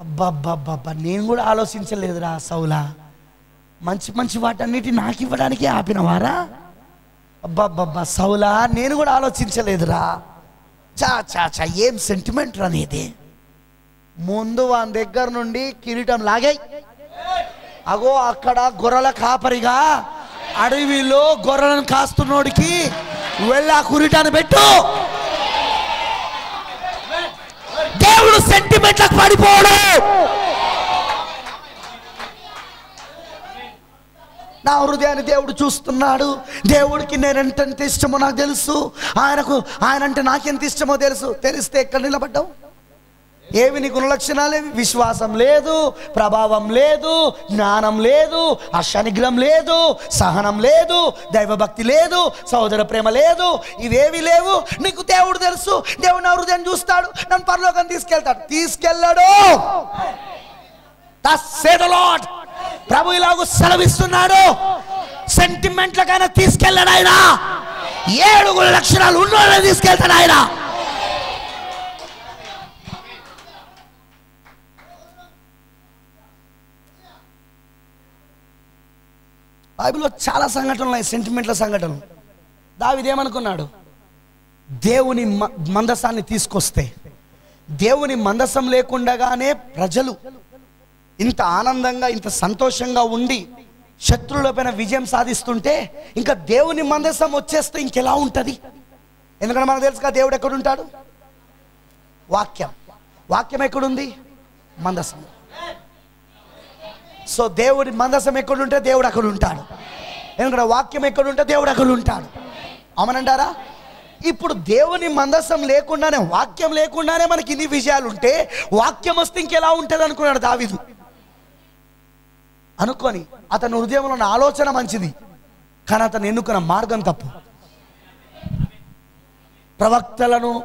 అబ్బాబ్బాబ్బా నేను కూడా ఆలోచించలేదురా సౌలా. మంచి మంచి వాటన్నిటి నాకు ఇవ్వడానికి ఆపినవారా? అబ్బబ్బబ్బా సౌలా నేను కూడా ఆలోచించలేదురా. చా చా చా ఏం సెంటిమెంట్ అనేది ముందు వాని దగ్గర నుండి కిరీటం లాగాయి. అగో అక్కడ గొర్రెల కాపరిగా అడవిలో గొర్రెలను కాస్తున్నోడికి వెళ్ళి ఆ కురిటాన్ని పెట్టు. దేవుడు సెంటిమెంట్లకు పడిపోడు. నా హృదయాన్ని దేవుడు చూస్తున్నాడు. దేవుడికి నేను ఎంత ఇష్టమో నాకు తెలుసు. ఆయనకు ఆయన అంటే నాకెంత ఇష్టమో తెలుసు. తెలిస్తే ఎక్కడ నిలబడ్డావు? ఏవి నీ గుణలక్షణాలేవి విశ్వాసం లేదు ప్రభావం లేదు జ్ఞానం లేదు అశనిగ్రహం లేదు సహనం లేదు దైవభక్తి లేదు సహోదర ప్రేమ లేదు. ఇవేవి లేవు? నీకు దేవుడు తెలుసు. దేవుడు నా హృదయం చూస్తాడు. నన్ను పరలోకం తీసుకెళ్తాడు. తీసుకెళ్ళాడు. లార్డ్ ప్రభు ఇలాగూ సెలవిస్తున్నాడు. సెంటిమెంట్లకైనా తీసుకెళ్ళాడు ఆయన. ఏడుగురు లక్షణాలు ఉన్నోళ్ళని తీసుకెళ్తాడు ఆయన. బైబిల్లో చాలా సంఘటనలు ఉన్నాయి సెంటిమెంట్ల సంఘటనలు. దావిదేమనుకున్నాడు దేవుని మ- మందసాన్ని తీసుకొస్తే దేవుని మందసం లేకుండగానే ప్రజలు ఇంత ఆనందంగా ఇంత సంతోషంగా ఉండి శత్రువులపైన విజయం సాధిస్తుంటే ఇంకా దేవుని మందసం వచ్చేస్తే ఇంకెలా ఉంటుంది? ఎందుకంటే మనకు తెలుసుగా దేవుడు ఎక్కడుంటాడు? వాక్యం. వాక్యం ఎక్కడుంది? మందసం. సో దేవుడి మందసం ఎక్కడుంటే దేవుడు అక్కడ ఉంటాడు. ఎందుకంటే వాక్యం ఎక్కడుంటే దేవుడు అక్కడ ఉంటాడు. అవునంటారా ఇప్పుడు దేవుని మందసం లేకుండానే వాక్యం లేకుండానే మనకి ఇన్ని విజయాలు ఉంటే వాక్యం వస్తే ఇంకెలా ఉంటుంది అనుకున్నాడు దావిదు. అనుకొని అతని హృదయంలో ఉన్న ఆలోచన మంచిది. కానీ అతను ఎన్నుకున్న మార్గం తప్పు. ప్రవక్తలను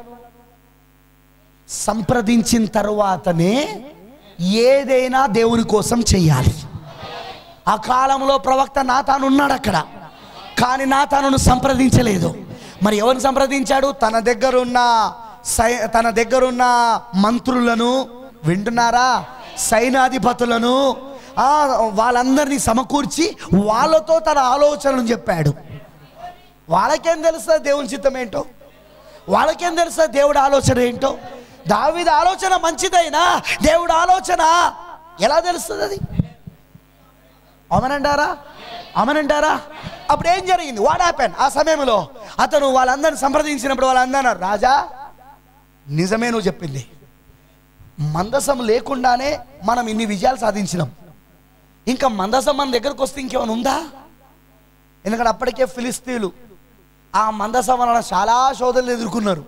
సంప్రదించిన తరువాతనే ఏదైనా దేవుని కోసం చెయ్యాలి. ఆ కాలంలో ప్రవక్త నాతాను ఉన్నాడు అక్కడ. కానీ నా తనను సంప్రదించలేదు. మరి ఎవరిని సంప్రదించాడు? తన దగ్గరున్న సై తన దగ్గరున్న మంత్రులను వింటున్నారా? సైనాధిపతులను వాళ్ళందరినీ సమకూర్చి వాళ్ళతో తన ఆలోచనలు చెప్పాడు. వాళ్ళకేం తెలుస్తుంది దేవుని చిత్తం ఏంటో? వాళ్ళకేం తెలుస్తుంది దేవుడి ఆలోచన ఏంటో? దావిది ఆలోచన మంచిదైనా? దేవుడి ఆలోచన ఎలా తెలుస్తుంది అది? అమనంటారా? అమనంటారా? అప్పుడు ఏం జరిగింది? వాట్ హ్యాపెన్ ఆ సమయంలో అతను వాళ్ళందరిని సంప్రదించినప్పుడు వాళ్ళందరూ రాజా నిజమే నువ్వు చెప్పింది. మందసం లేకుండానే మనం ఇన్ని విజయాలు సాధించినాం. ఇంకా మందసం మన దగ్గరకు వస్తే ఇంకేమైనా ఉందా? ఎందుకంటే అప్పటికే ఫిలిస్తీన్లు ఆ మందసం వలన చాలా శోధనలు ఎదుర్కొన్నారు.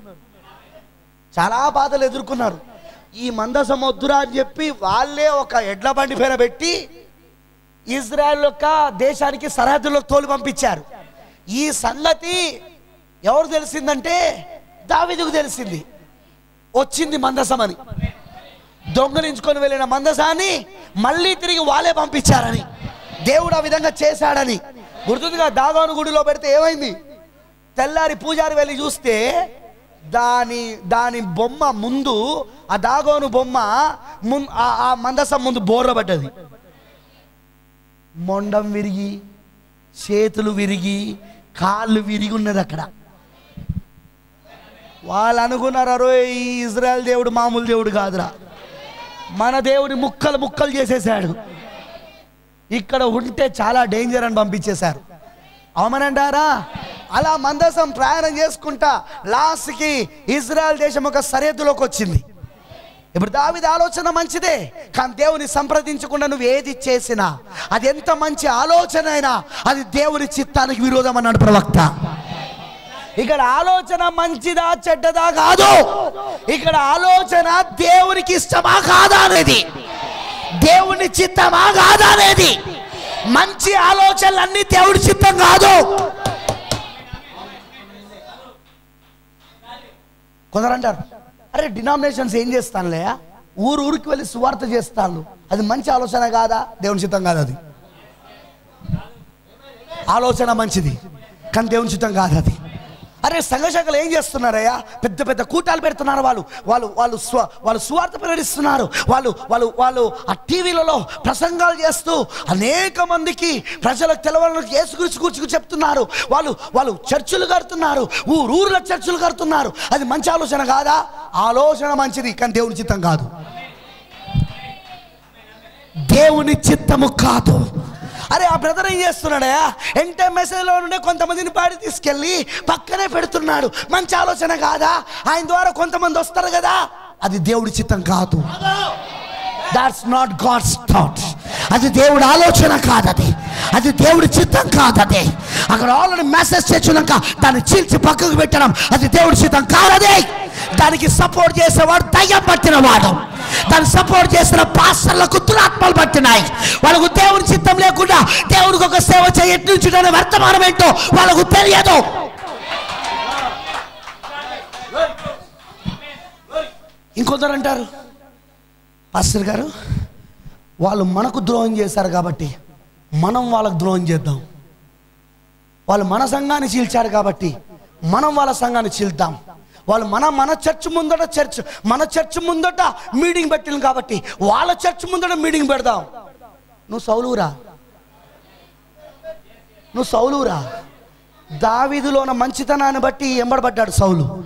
చాలా బాధలు ఎదుర్కొన్నారు. ఈ మందసం వద్దురా అని చెప్పి వాళ్ళే ఒక ఎడ్ల బండి పైన పెట్టి ఇజ్రాయెల్ యొక్క దేశానికి సరిహద్దులో తోలు పంపించారు. ఈ సంగతి ఎవరు తెలిసిందంటే దావిదుకు తెలిసింది. వచ్చింది మందసం అని దొంగలించుకొని వెళ్ళిన మందసాన్ని మళ్ళీ తిరిగి వాళ్ళే పంపించారని. దేవుడు ఆ విధంగా చేశాడని. గుర్తుందిగా దాగాను గుడిలో పెడితే ఏమైంది? తెల్లారి పూజారి వెళ్ళి చూస్తే దాని దాని బొమ్మ ముందు ఆ దాగోను బొమ్మ ము ఆ- ఆ మందసం ముందు బోర్రబడ్డది. మొండం విరిగి చేతులు విరిగి కాళ్ళు విరిగి ఉన్నది అక్కడ. వాళ్ళు అనుకున్నారు అరో ఈ ఇజ్రాయల్ దేవుడు మామూలు దేవుడు కాదురా. మన దేవుని ముక్కలు ముక్కలు చేసేసాడు ఇక్కడ ఉంటే చాలా డేంజర్ అని పంపించేశారు. అవమనంటారా? అలా మందసం ప్రయాణం చేసుకుంటా లాస్ట్కి ఇజ్రాయెల్ దేశం ఒక సరిహద్దులోకి వచ్చింది. ఇప్పుడు దావిది ఆలోచన మంచిదే కానీ దేవుని సంప్రదించకుండా నువ్వు ఏది చేసినా అది ఎంత మంచి ఆలోచన అయినా అది దేవుని చిత్తానికి విరోధం అన్నాడు ప్రవక్త. ఇక్కడ ఆలోచన మంచిదా చెడ్డదా కాదు. ఇక్కడ ఆలోచన దేవునికి ఇష్టమా కాదా అనేది. దేవుని చిత్తమా కాదా అనేది. మంచి ఆలోచనలన్నీ దేవుడి చిత్తం కాదు. కొందరంటారు అరే డినామినేషన్స్ ఏం చేస్తానులే? ఊరు ఊరికి వెళ్ళి సువార్త చేస్తాను. అది మంచి ఆలోచన కాదా? దేవుని చిత్తం కాదు అది. ఆలోచన మంచిది కానీ దేవుని చిత్తం కాదు అది. అరే సంఘశాఖలు ఏం చేస్తున్నారయ్యా? పెద్ద పెద్ద కూటాలు పెడుతున్నారు వాళ్ళు. వాళ్ళు వాళ్ళు స్వ వాళ్ళు సువార్త ప్రకటిస్తున్నారు. వాళ్ళు వాళ్ళు వాళ్ళు ఆ టీవీలలో ప్రసంగాలు చేస్తూ అనేక మందికి ప్రజలకు తెలవాలని యేసు గురించి కూర్చుకు చెప్తున్నారు. వాళ్ళు వాళ్ళు చర్చిలు కడుతున్నారు. ఊరూర్ల చర్చిలు కడుతున్నారు. అది మంచి ఆలోచన కాదా? ఆలోచన మంచిది కానీ దేవుని చిత్తం కాదు. దేవుని చిత్తము కాదు. అరే ఆ బ్రదర్ ఏం చేస్తున్నాడా ఎంటే మెసేజ్లో నుండే కొంతమందిని పాడి తీసుకెళ్ళి పక్కనే పెడుతున్నాడు. మంచి ఆలోచన కాదా? ఆయన ద్వారా కొంతమంది వస్తారు కదా? అది దేవుడి చిత్తం కాదు. దాట్స్ నాట్ గాడ్స్ థాట్ అది దేవుడి ఆలోచన కాదది. అది దేవుడి చిత్తం కాదది. అక్కడ ఆల్రెడీ మెసేజ్ చేసినాక దాన్ని చీల్చి పక్కకు పెట్టడం అది దేవుడి చిత్తం కాదది. దానికి సపోర్ట్ చేసేవాడు దయ్యం పట్టిన వాడు. దాన్ని సపోర్ట్ చేసిన పాస్టర్లకు దురాత్మలు పట్టినాయి. వాళ్ళకు దేవుడి చిత్తం లేకుండా దేవుడికి ఒక సేవ చేయట్నుంచుటనే వర్తమానం ఏంటో వాళ్ళకు తెలియదు. ఇంకొందరు అంటారు పాస్టర్ గారు వాళ్ళు మనకు ద్రోహం చేశారు కాబట్టి మనం వాళ్ళకు ద్రోహం చేద్దాం. వాళ్ళు మన సంఘాన్ని చీల్చారు కాబట్టి మనం వాళ్ళ సంఘాన్ని చీల్తాం వాళ్ళు మన మన చర్చ్ ముందట చర్చ్ మన చర్చ్ ముందట మీటింగ్ పెట్టింది కాబట్టి వాళ్ళ చర్చ్ ముందట మీటింగ్ పెడదాం. నువ్వు సౌలురా నువ్వు సౌలురా దావీదులో ఉన్న మంచితనాన్ని బట్టి ఎంబడబడ్డాడు సౌలు.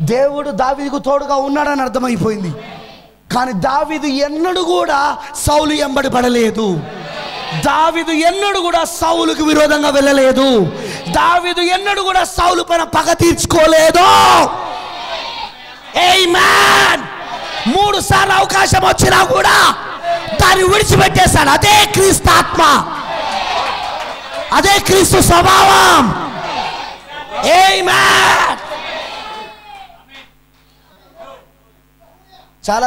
దేవుడు దావీదుకు తోడుగా ఉన్నాడని అర్థమైపోయింది. కానీ దావిదు ఎన్నడూ కూడా సౌలు ఎంబడి పడలేదు. దావిదు ఎన్నడూ కూడా సౌలుకు విరోధంగా వెళ్ళలేదు. దావిదు ఎన్నడూ కూడా సౌలు పైన పగ తీర్చుకోలేదు. మూడు సార్లు అవకాశం వచ్చినా కూడా దాన్ని విడిచిపెట్టేశాడు. అదే క్రీస్తు ఆత్మ అదే క్రీస్తు స్వభావం. ఏ మ్యాన్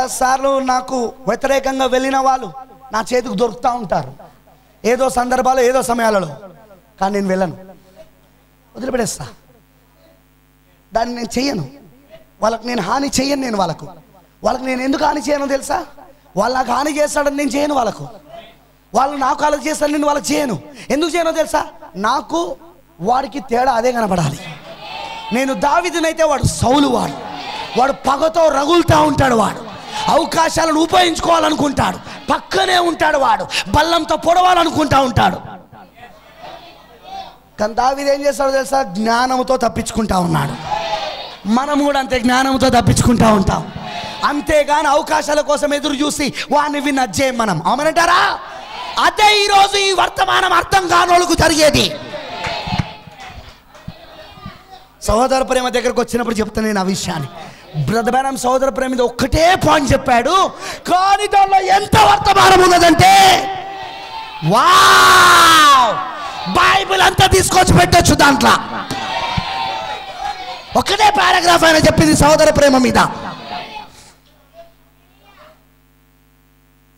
సార్లు నాకు వ్యతిరేకంగా వెళ్ళిన వాళ్ళు నా చేతికి దొరుకుతూ ఉంటారు. ఏదో సందర్భాలు ఏదో సమయాలలో. కానీ నేను వెళ్ళను. వదిలిపెడేస్తా దాన్ని నేను చెయ్యను. వాళ్ళకి నేను హాని చెయ్యను నేను వాళ్ళకు. వాళ్ళకి నేను ఎందుకు హాని చేయను తెలుసా? వాళ్ళు నాకు హాని చేస్తాడని నేను చేయను వాళ్ళకు. వాళ్ళు నాకు అలా చేస్తాను నేను వాళ్ళకి చేయను. ఎందుకు చేయను తెలుసా? నాకు వాడికి తేడా అదే కనపడాలి. నేను దావిదినైతే వాడు సౌలు వాడు. వాడు పగతో రగులుతూ ఉంటాడు వాడు. అవకాశాలను ఉపయోగించుకోవాలనుకుంటాడు. పక్కనే ఉంటాడు వాడు. బల్లంతో పొడవాలనుకుంటా ఉంటాడు. కానీ దావిది ఏం చేస్తాడో తెలుసా? జ్ఞానంతో తప్పించుకుంటా ఉన్నాడు. మనం కూడా అంతే జ్ఞానంతో తప్పించుకుంటా ఉంటాం. అంతేగాని అవకాశాల కోసం ఎదురు చూసి వాడిని విన్న అజ్జేయం మనం. అవునంటారా అదే ఈరోజు ఈ వర్తమానం అర్థం కానోళ్ళకు జరిగేది. సహోదర ప్రేమ దగ్గరకు వచ్చినప్పుడు చెప్తాను నేను ఆ విషయాన్ని. బ్రదబేరం సహోదర ప్రేమ మీద ఒక్కటే పాయింట్ చెప్పాడు. కానీ దానిలో ఎంత వర్తమానం ఉన్నదంటే వావ్! బైబిల్ అంతా తీసుకొచ్చి పెట్టచ్చు దాంట్లో. ఒకటే పారాగ్రాఫ్ ఆయన చెప్పింది సోదర ప్రేమ మీద.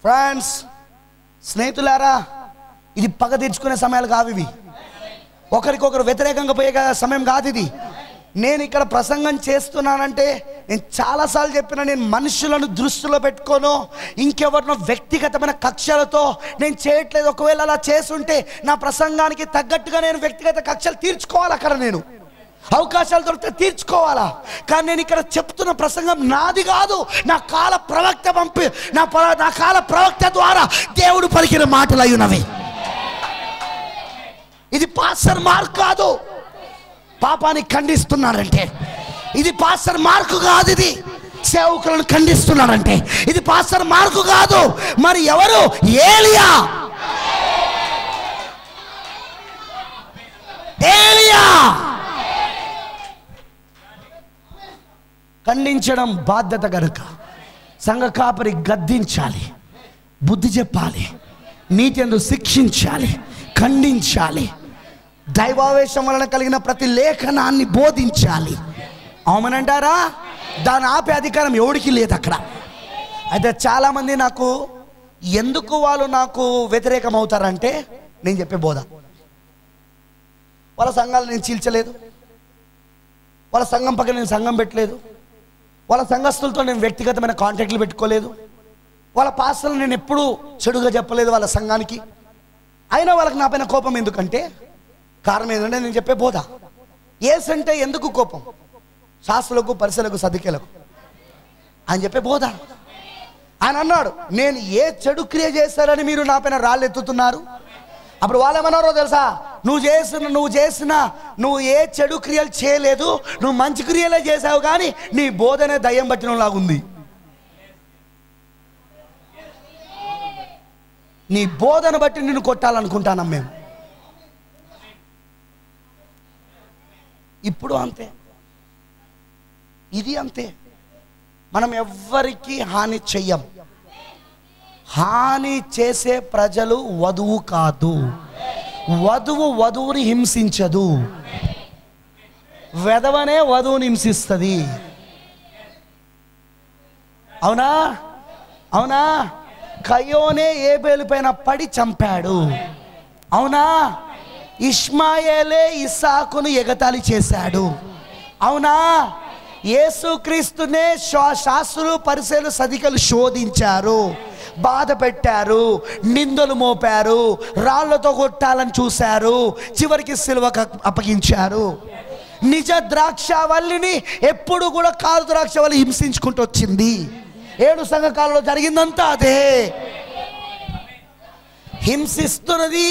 ఫ్రెండ్స్ స్నేహితులారా ఇది పగ తీర్చుకునే సమయాలు కావు ఇవి. ఒకరికొకరు వ్యతిరేకంగా పోయే సమయం కాదు ఇది. నేను ఇక్కడ ప్రసంగం చేస్తున్నానంటే నేను చాలాసార్లు చెప్పిన నేను మనుషులను దృష్టిలో పెట్టుకోను. ఇంకెవరినో వ్యక్తిగతమైన కక్షలతో నేను చేయట్లేదు. ఒకవేళ అలా చేస్తుంటే నా ప్రసంగానికి తగ్గట్టుగా నేను వ్యక్తిగత కక్షలు తీర్చుకోవాలి అక్కడ నేను? అవకాశాలు దొరికితే తీర్చుకోవాలా? కానీ నేను ఇక్కడ చెప్తున్న ప్రసంగం నాది కాదు. నా కాల ప్రవక్త పంపి నా నా కాల ప్రవక్త ద్వారా దేవుడు పలికిన మాటలు అయినవి. ఇది పాస్టర్ మార్క్ కాదు. పాపాన్ని ఖండిస్తున్నారంటే ఇది పాస్టర్ మార్కు కాదు ఇది. సేవకులను ఖండిస్తున్నారంటే ఇది పాస్టర్ మార్కు కాదు. మరి ఎవరు? ఏలియా. ఏలియా. ఖండించడం బాధ్యత గనుక. సంఘ కాపరి గద్దించాలి. బుద్ధి చెప్పాలి. నీతి ఎందు శిక్షించాలి. ఖండించాలి. దైవావేశం వలన కలిగిన ప్రతి లేఖనాన్ని బోధించాలి. అవుమనంటారా? దాని ఆపే అధికారం ఎవడికి లేదు అక్కడ. అయితే చాలామంది నాకు ఎందుకు వాళ్ళు నాకు వ్యతిరేకం అవుతారంటే నేను చెప్పే బోధ. వాళ్ళ సంఘాలు నేను చీల్చలేదు. వాళ్ళ సంఘం పక్కన నేను సంఘం పెట్టలేదు. వాళ్ళ సంఘస్థులతో నేను వ్యక్తిగతమైన కాంటాక్ట్లు పెట్టుకోలేదు. వాళ్ళ పాస్టర్లు నేను ఎప్పుడూ చెడుగా చెప్పలేదు వాళ్ళ సంఘానికి. అయినా వాళ్ళకి నా పైన కోపం ఎందుకంటే కారణం ఏంటంటే నేను చెప్పే బోధ. ఏస్ అంటే ఎందుకు కోపం? శాస్త్రులకు పరిసలకు సదికేలకు. అని చెప్పే బోధ. ఆయన అన్నాడు నేను ఏ చెడు క్రియ చేశారని మీరు నా పైన రాళ్ళు ఎత్తుతున్నారు? అప్పుడు వాళ్ళు ఏమన్నారో తెలుసా? నువ్వు చేసిన నువ్వు చేసిన నువ్వు ఏ చెడు క్రియలు చేయలేదు నువ్వు మంచి క్రియలే చేసావు కానీ నీ బోధనే దయ్యం పట్టినలాగుంది నీ బోధన బట్టి నిన్ను కొట్టాలనుకుంటానం మేము. ఇప్పుడు అంతే. ఇది అంతే. మనం ఎవ్వరికి హాని చెయ్యం. హాని చేసే ప్రజలు వధువు కాదు. వధువు వధువుని హింసించదు. వెధవనే వధువుని హింసిస్తుంది. అవునా? అవునా? కయోనే ఏబేలు పైన పడి చంపాడు. అవునా? ఇష్మాయేలే ఇసాకును ఎగతాళి చేశాడు. అవునా? యేసుక్రీస్తునే శాస్త్రులు పరిశీలు సదికలు శోధించారు. బాధ పెట్టారు నిందలు మోపారు రాళ్ళతో కొట్టాలని చూశారు చివరికి సిలువకు అప్పగించారు. నిజ ద్రాక్షవల్లిని ఎప్పుడు కూడా కారు ద్రాక్షవల్లి హింసించుకుంటూ వచ్చింది. ఏడు సంఘకాలంలో జరిగిందంతా అదే. హింసిస్తున్నది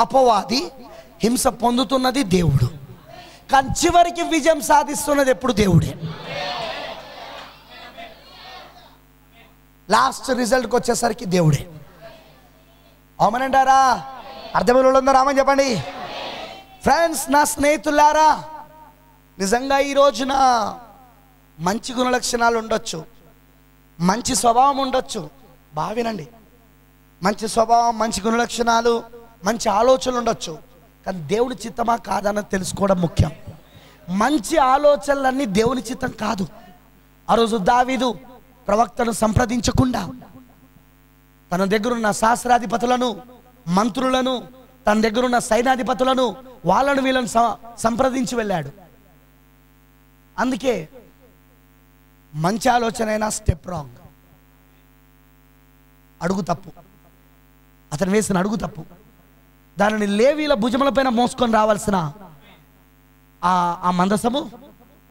అపవాది హింస పొందుతున్నది దేవుడు. కానీ చివరికి విజయం సాధిస్తున్నది ఎప్పుడు దేవుడే. లాస్ట్ రిజల్ట్కి వచ్చేసరికి దేవుడే. అవునంటారా అర్థమైన వాళ్ళు ఉందా రామని చెప్పండి. ఫ్రెండ్స్ నా స్నేహితులారా నిజంగా ఈ రోజున మంచి గుణలక్షణాలు ఉండొచ్చు. మంచి స్వభావం ఉండొచ్చు. బావినండి మంచి స్వభావం మంచి గుణలక్షణాలు మంచి ఆలోచనలు ఉండొచ్చు. కానీ దేవుని చిత్తమా కాదన్నది తెలుసుకోవడం ముఖ్యం. మంచి ఆలోచనలన్నీ దేవుని చిత్తం కాదు. ఆ రోజు దావీదు ప్రవక్తను సంప్రదించకుండా తన దగ్గరున్న శాస్త్రాధిపతులను మంత్రులను తన దగ్గరున్న సైన్యాధిపతులను వాళ్ళను వీళ్ళను సం- సంప్రదించి వెళ్ళాడు. అందుకే మంచి ఆలోచన అయినా స్టెప్ రాంగ్. అడుగు తప్పు. అతను వేసిన అడుగు తప్పు. దానిని లేవీల భుజములపైన మోసుకొని రావాల్సిన ఆ ఆ మందసము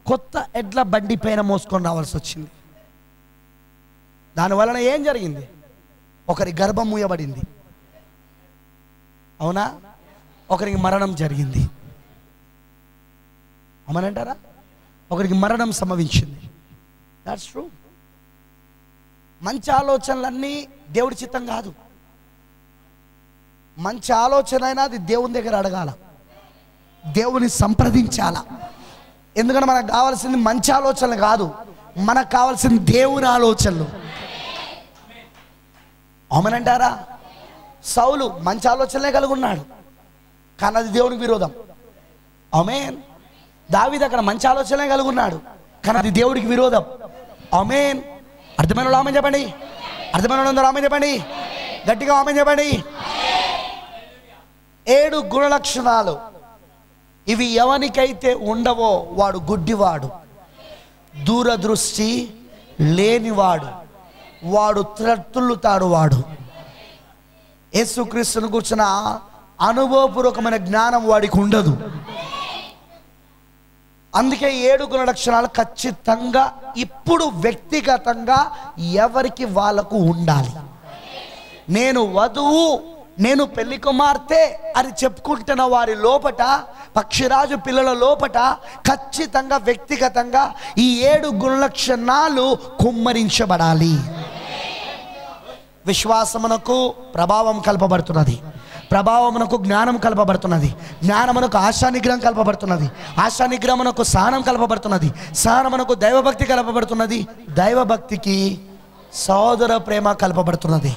కొత్త ఎడ్ల బండి పైన మోసుకొని రావాల్సి వచ్చింది. దాని వలన ఏం జరిగింది? ఒకరి గర్భం మూయబడింది. అవునా? ఒకరికి మరణం జరిగింది. అవునంటారా? ఒకరికి మరణం సంభవించింది. దాట్స్ ట్రూ మంచి ఆలోచనలన్నీ దేవుడి చిత్తం కాదు. మంచి ఆలోచన అయినా అది దేవుని దగ్గర అడగాల. దేవుని సంప్రదించాల. ఎందుకంటే మనకు కావాల్సింది మంచి ఆలోచనలు కాదు మనకు కావాల్సింది దేవుని ఆలోచనలు. అవునంటారా సౌలు మంచి ఆలోచనలే కలిగి ఉన్నాడు కానీ అది దేవునికి విరోధం. అమేన్ దావిది అక్కడ మంచి ఆలోచనలే కలిగి ఉన్నాడు కానీ అది దేవుడికి విరోధం. అమేన్ అర్థమైన వాళ్ళు ఆమె చెప్పండి. అర్థమైన వాళ్ళు ఆమె చెప్పండి. గట్టిగా ఆమె చెప్పండి. ఏడు గుణలక్షణాలు. ఇవి ఎవనికైతే ఉండవో వాడు గుడ్డివాడు. దూరదృష్టి లేనివాడు. వాడు త్రట్టులుతాడు వాడు. యేసుక్రీస్తును కూర్చున్న అనుభవపూర్వకమైన జ్ఞానం వాడికి ఉండదు. అందుకే ఏడు గుణ లక్షణాలు ఖచ్చితంగా ఇప్పుడు వ్యక్తిగతంగా ఎవరికి వాళ్ళకు ఉండాలి. నేను వధువు నేను పెళ్ళి కుమార్తె అని చెప్పుకుంటున్న వారి లోపట పక్షిరాజు పిల్లల లోపట ఖచ్చితంగా వ్యక్తిగతంగా ఈ ఏడు గుణలక్షణాలు కుమ్మరించబడాలి. విశ్వాసమునకు ప్రభావం కలపబడుతున్నది. ప్రభావమునకు జ్ఞానం కలపబడుతున్నది. జ్ఞానమునకు ఆశా నిగ్రహం కలపబడుతున్నది. ఆశా నిగ్రహమునకు సహనం కలపబడుతున్నది. సహనమునకు దైవభక్తి కలపబడుతున్నది. దైవభక్తికి సోదర ప్రేమ కలపబడుతున్నది.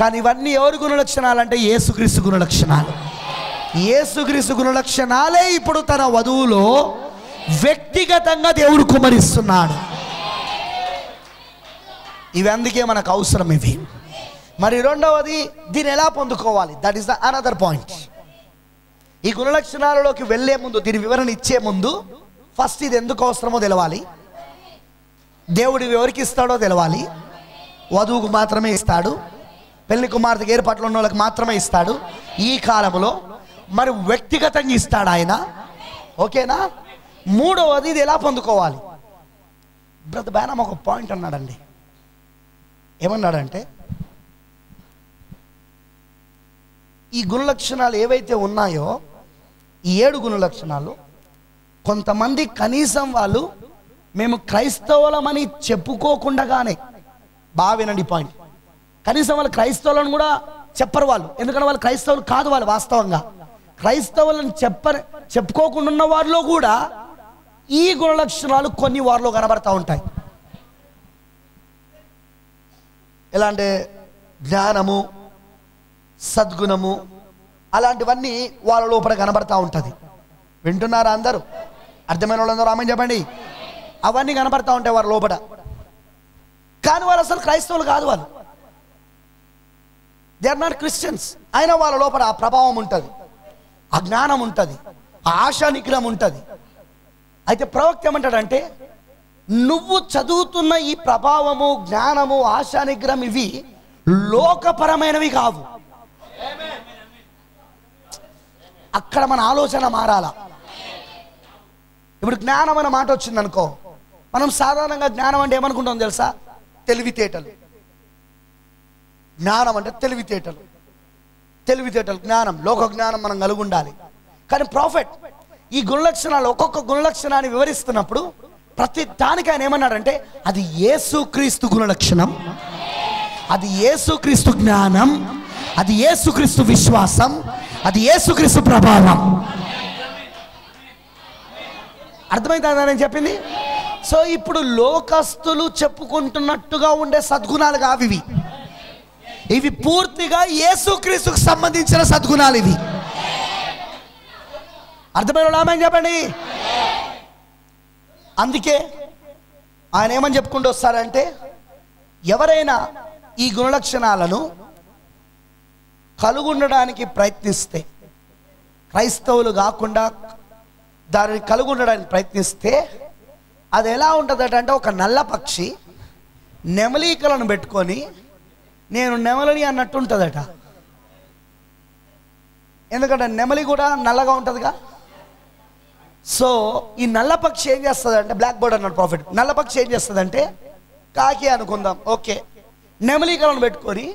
కానీ ఇవన్నీ ఎవరి గుణలక్షణాలు అంటే ఏసుక్రీస్తు గుణలక్షణాలు. ఏసుక్రీస్తు గుణలక్షణాలే ఇప్పుడు తన వధువులో వ్యక్తిగతంగా దేవుడు కుమరిస్తున్నాడు. ఇవి అందుకే మనకు అవసరం ఇవి. మరి రెండవది దీన్ని ఎలా పొందుకోవాలి? That is the another point ఈ గుణలక్షణాలలోకి వెళ్ళే ముందు దీని వివరణ ఇచ్చే ముందు ఫస్ట్ ఇది ఎందుకు అవసరమో తెలవాలి. దేవుడు ఇవి ఎవరికి ఇస్తాడో తెలవాలి. వధువుకు మాత్రమే ఇస్తాడు. పెళ్ళి కుమార్తెకి ఏర్పాట్లు ఉన్న వాళ్ళకి మాత్రమే ఇస్తాడు. ఈ కాలంలో మరి వ్యక్తిగతంగా ఇస్తాడు ఆయన. ఓకేనా? మూడవది ఇది ఎలా పొందుకోవాలి? బ్రత బయానం ఒక పాయింట్ అన్నాడండి. ఏమన్నాడంటే ఈ గుణలక్షణాలు ఏవైతే ఉన్నాయో ఈ ఏడు గుణలక్షణాలు కొంతమంది కనీసం వాళ్ళు మేము క్రైస్తవులమని చెప్పుకోకుండానే బాగా వినండి పాయింట్. కనీసం వాళ్ళు క్రైస్తవులను కూడా చెప్పరు వాళ్ళు. ఎందుకంటే వాళ్ళు క్రైస్తవులు కాదు వాళ్ళు వాస్తవంగా. క్రైస్తవులను చెప్ప చెప్పుకోకుండా ఉన్న వారిలో కూడా ఈ గుణలక్షణాలు కొన్ని వారిలో కనబడతా ఉంటాయి. ఎలా అంటే జ్ఞానము సద్గుణము అలాంటివన్నీ వాళ్ళ లోపల కనబడతా ఉంటుంది. వింటున్నారా అందరూ? అర్థమైన వాళ్ళందరూ ఆమె చెప్పండి. అవన్నీ కనబడతా ఉంటాయి వారి లోపల. కానీ వాళ్ళు అసలు క్రైస్తవులు కాదు వాళ్ళు. దే ఆర్ నాట్ క్రిస్టియన్స్ అయినా వాళ్ళ లోపల ఆ ప్రభావం ఉంటుంది. ఆ జ్ఞానం ఉంటుంది. ఆ ఆశా నిగ్రహం ఉంటుంది. అయితే ప్రవక్త ఏమంటాడంటే నువ్వు చదువుతున్న ఈ ప్రభావము జ్ఞానము ఆశా నిగ్రహం ఇవి లోకపరమైనవి కావు. అక్కడ మన ఆలోచన మారాల? ఇప్పుడు జ్ఞానం అనే మాట వచ్చింది అనుకో మనం సాధారణంగా జ్ఞానం అంటే ఏమనుకుంటాం తెలుసా? తెలివితేటలు. జ్ఞానం అంటే తెలివితేటలు. తెలివితేటలు జ్ఞానం లోక జ్ఞానం మనం కలిగి ఉండాలి కానీ ప్రాఫిట్ ఈ గుణలక్షణాలు ఒక్కొక్క గుణలక్షణాన్ని వివరిస్తున్నప్పుడు ప్రతి దానికి ఆయన ఏమన్నాడంటే అది ఏసుక్రీస్తు గుణలక్షణం అది ఏసుక్రీస్తు జ్ఞానం అది ఏసుక్రీస్తు విశ్వాసం అది ఏసుక్రీస్తు ప్రభావం. అర్థమైందా నేను చెప్పింది? సో ఇప్పుడు లోకస్తులు చెప్పుకుంటున్నట్టుగా ఉండే సద్గుణాలు కావు ఇవి పూర్తిగా యేసుక్రీస్తుకు సంబంధించిన సద్గుణాలు ఇవి. అర్థమైన వాళ్ళు ఆమె చెప్పండి? అందుకే ఆయన ఏమని చెప్పుకుంటూ వస్తారంటే ఎవరైనా ఈ గుణలక్షణాలను కలుగుండడానికి ప్రయత్నిస్తే క్రైస్తవులు కాకుండా దానిని కలుగుండడానికి ప్రయత్నిస్తే అది ఎలా ఉంటుందట అంటే ఒక నల్ల పక్షి నెమలీకలను పెట్టుకొని నేను నెమలిని అన్నట్టు ఉంటుందట ఎందుకంటే నెమలి కూడా నల్లగా ఉంటుందిగా. సో ఈ నల్లపక్షి ఏం చేస్తుందంటే బ్లాక్ బోర్డ్ అన్నాడు ప్రాఫిట్ నల్ల పక్షి ఏం చేస్తుందంటే కాకి అనుకుందాం ఓకే. నెమలీకలను పెట్టుకొని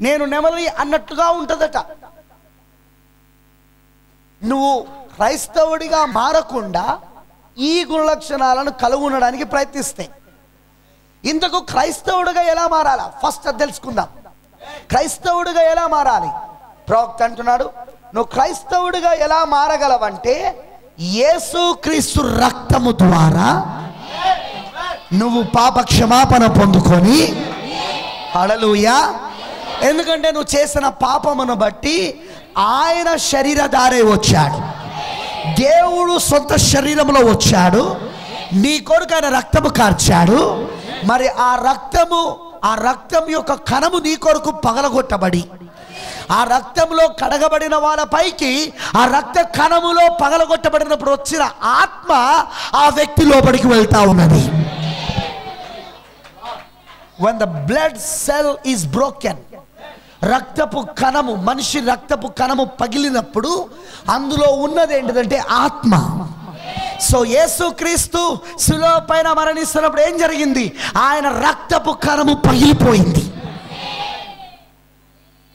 నేను నెమలి అన్నట్టుగా ఉంటుందట. నువ్వు క్రైస్తవుడిగా మారకుండా ఈ గుణలక్షణాలను కలుగునడానికి ప్రయత్నిస్తాయి ప్రయత్నిస్తే. ఇంతకు క్రైస్తవుడిగా ఎలా మారాలా? ఫస్ట్ అది తెలుసుకుందాం. క్రైస్తవుడిగా ఎలా మారాలి? ప్రవక్త అంటున్నాడు నువ్వు క్రైస్తవుడిగా ఎలా మారగలవంటే యేసుక్రీస్తు రక్తము ద్వారా నువ్వు పాప క్షమాపణ పొందుకొని అడలుయా ఎందుకంటే నువ్వు చేసిన పాపమును బట్టి ఆయన శరీరధారే వచ్చాడు. దేవుడు సొంత శరీరంలో వచ్చాడు. నీ కొరకు ఆయన రక్తము కార్చాడు. మరి ఆ రక్తము ఆ రక్తం యొక్క కణము నీ కొరకు పగలగొట్టబడి. ఆ రక్తంలో కడగబడిన వాళ్ళపైకి ఆ రక్త కణములో పగలగొట్టబడినప్పుడు వచ్చిన ఆత్మ ఆ వ్యక్తి లోపలికి వెళ్తా ఉన్నది. One the blood cell is broken రక్తపు కణము మనిషి రక్తపు కణము పగిలినప్పుడు అందులో ఉన్నది ఏంటిదంటే ఆత్మ. సో యేసుక్రీస్తు సులో పైన మరణిస్తున్నప్పుడు ఏం జరిగింది? ఆయన రక్తపు కరము పగిలిపోయింది.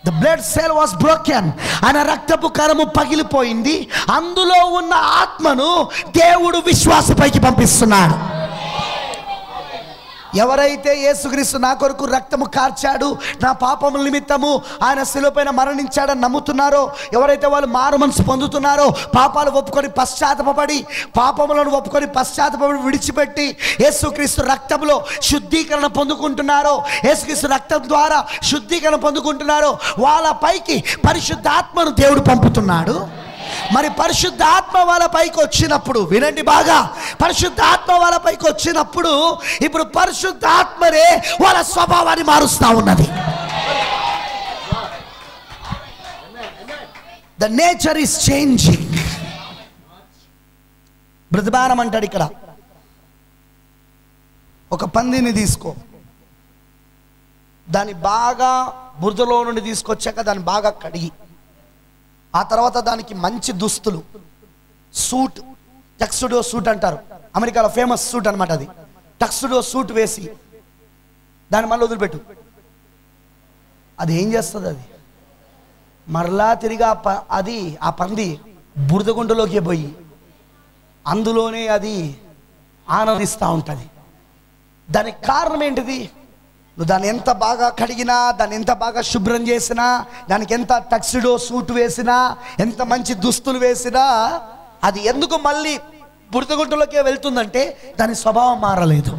The blood cell was broken ఆయన రక్తపు కరము పగిలిపోయింది. అందులో ఉన్న ఆత్మను దేవుడు విశ్వాసపైకి పంపిస్తున్నాడు. ఎవరైతే యేసుక్రీస్తు నా కొరకు రక్తము కార్చాడు నా పాపముల నిమిత్తము ఆయన శిలువపైన మరణించాడని నమ్ముతున్నారో ఎవరైతే వాళ్ళు మారు మనసు పొందుతున్నారో పాపాలు ఒప్పుకొని పశ్చాత్తపడి పాపములను ఒప్పుకొని పశ్చాత్తపడి విడిచిపెట్టి యేసుక్రీస్తు రక్తంలో శుద్ధీకరణ పొందుకుంటున్నారో యేసుక్రీస్తు రక్తం ద్వారా శుద్ధీకరణ పొందుకుంటున్నారో వాళ్ళ పైకి పరిశుద్ధాత్మను దేవుడు పంపుతున్నాడు. మరి పరిశుద్ధాత్మ వాళ్ళ పైకి వచ్చినప్పుడు వినండి బాగా పరిశుద్ధాత్మ వాళ్ళ పైకి వచ్చినప్పుడు ఇప్పుడు పరిశుద్ధాత్మరే వాళ్ళ స్వభావాన్ని మారుస్తా ఉన్నది. ద నేచర్ ఈస్ చేంజింగ్ బ్రతిబానం అంటాడు ఇక్కడ. ఒక పందిని తీసుకో. దాన్ని బాగా బురదలో నుండి తీసుకొచ్చాక దాన్ని బాగా కడిగి. ఆ తర్వాత దానికి మంచి దుస్తులు. సూట్ టక్స్టుడో సూట్ అంటారు. అమెరికాలో ఫేమస్ సూట్ అనమాట అది. టక్స్టుడో సూట్ వేసి దాన్ని మళ్ళీ వదిలిపెట్టు. అది ఏం చేస్తుంది అది? మరలా తిరిగి ఆ ప అది ఆ పంది బురదగుంటలోకి పోయి అందులోనే అది ఆనందిస్తూ ఉంటుంది. దానికి కారణం ఏంటిది? నువ్వు దాన్ని ఎంత బాగా కడిగినా దాన్ని ఎంత బాగా శుభ్రం చేసినా దానికి ఎంత టక్సిడో సూట్ వేసినా ఎంత మంచి దుస్తులు వేసినా అది ఎందుకు మళ్ళీ బురదగుంటలోకే వెళ్తుందంటే దాని స్వభావం మారలేదు.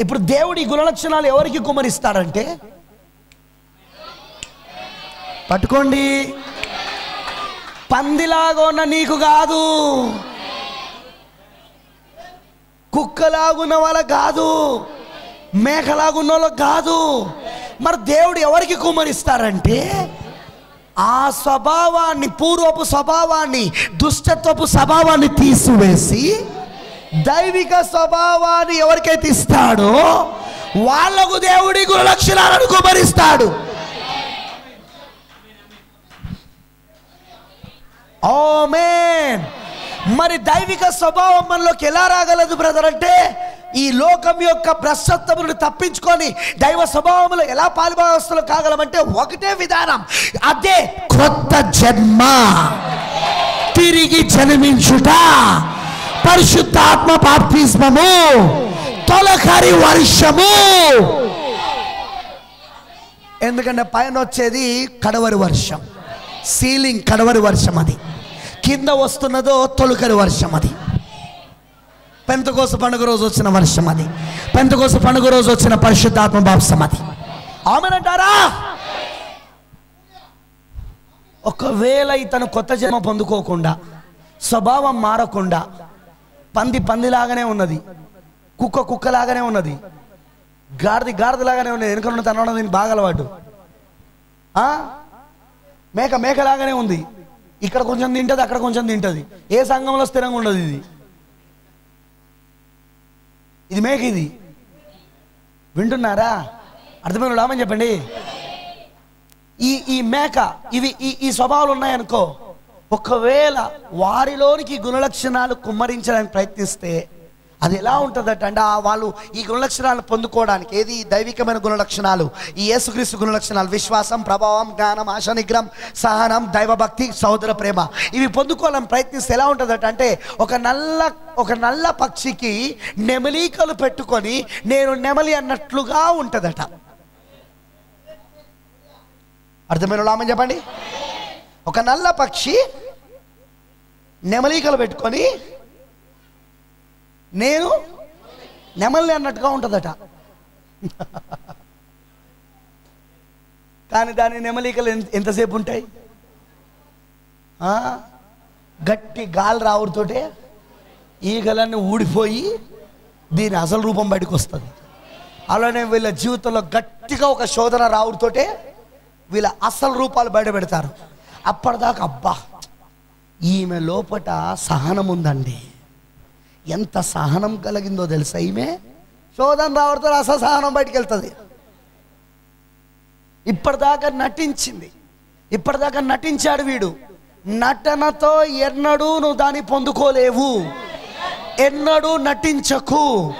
ఇప్పుడు దేవుడి గుణలక్షణాలు ఎవరికి కుమరిస్తాడంటే పట్టుకోండి. పందిలాగా ఉన్న నీకు కాదు. కుక్కలాగున్న వాళ్ళ కాదు. మేకలాగున్న వాళ్ళకి కాదు. మరి దేవుడు ఎవరికి కుమరిస్తారంటే ఆ స్వభావాన్ని పూర్వపు స్వభావాన్ని దుష్టత్వపు స్వభావాన్ని తీసివేసి దైవిక స్వభావాన్ని ఎవరికైతే ఇస్తాడో వాళ్ళకు దేవుడి గుణలక్షణాలను కుమరిస్తాడు ఆమేన్ మరి దైవిక స్వభావం మనలోకి ఎలా రాగలదు బ్రదర్? అంటే ఈ లోకం యొక్క భ్రష్టత్వములను తప్పించుకొని దైవ స్వభావంలో ఎలా పాలుభాగస్తులు కాగలమంటే ఒకటే విధానం. అదే క్రొత్త జన్మ. తిరిగి జన్మించుట. పరిశుద్ధాత్మ బాప్తిస్మము. తొలకరి వర్షము. ఎందుకంటే పైన వచ్చేది కడవరి వర్షం. సీలింగ్ కడవరి వర్షం అది. కింద వస్తున్నదో తొలకరి వర్షం అది. పెంతకోస పండుగ రోజు వచ్చిన వర్షం అది. పెంతకోస పండుగ రోజు వచ్చిన పరిశుద్ధాత్మ బాప్సం అది. ఆమెనంటారా? ఒకవేళ ఇతను కొత్త జన్మ పొందుకోకుండా స్వభావం మారకుండా పంది పందిలాగానే ఉన్నది కుక్క కుక్కలాగానే ఉన్నది గాడిది గాడిదలాగానే ఉన్నది వెనుక తన ఉన్నది బాగా అలవాటు. మేక మేకలాగానే ఉంది. ఇక్కడ కొంచెం తింటది అక్కడ కొంచెం తింటది. ఏ సంఘంలో స్థిరంగా ఉండదు ఇది. ఇది మేక ఇది. వింటున్నారా? అర్థమైన రామని చెప్పండి. ఈ ఈ మేక ఇవి ఈ ఈ స్వభావాలు ఉన్నాయనుకో ఒకవేళ వారిలోనికి గుణలక్షణాలు కుమ్మరించడానికి ప్రయత్నిస్తే అది ఎలా ఉంటుందట అంటే వాళ్ళు ఈ గుణలక్షణాలు పొందుకోవడానికి ఏది దైవికమైన గుణలక్షణాలు? ఈ యేసుక్రీస్తు గుణలక్షణాలు విశ్వాసం ప్రభావం జ్ఞానం ఆశ నిగ్రహం సహనం దైవభక్తి సహోదర ప్రేమ. ఇవి పొందుకోవాలని ప్రయత్నిస్తే ఎలా ఉంటుందట అంటే ఒక నల్ల ఒక నల్ల పక్షికి నెమలీకలు పెట్టుకొని నేను నెమలి అన్నట్లుగా ఉంటుందట. అర్థమైన లామని చెప్పండి? ఒక నల్ల పక్షి నెమలీకలు పెట్టుకొని నేను నెమలి అన్నట్టుగా ఉంటుందట. కానీ దాని నెమలికలు ఎంతసేపు ఉంటాయి? ఆ? గట్టి గాలి రావుడితోటే ఈగలన్నీ ఊడిపోయి దీని అసలు రూపం బయటకు వస్తుంది. అలానే వీళ్ళ జీవితంలో గట్టిగా ఒక శోధన రావుడితోటే వీళ్ళ అసలు రూపాలు బయట పెడతారు. అప్పటిదాకా అబ్బా ఈమె లోపట సహనం ఉందండి. ఎంత సహనం కలిగిందో తెలుసా ఈమె? శోధన రావడంతో అసలు బయటికి వెళ్తుంది ఇప్పటిదాకా నటించింది. ఇప్పటిదాకా నటించాడు వీడు. నటనతో ఎన్నడూ నువ్వు దాన్ని పొందుకోలేవు. ఎన్నడూ నటించకు.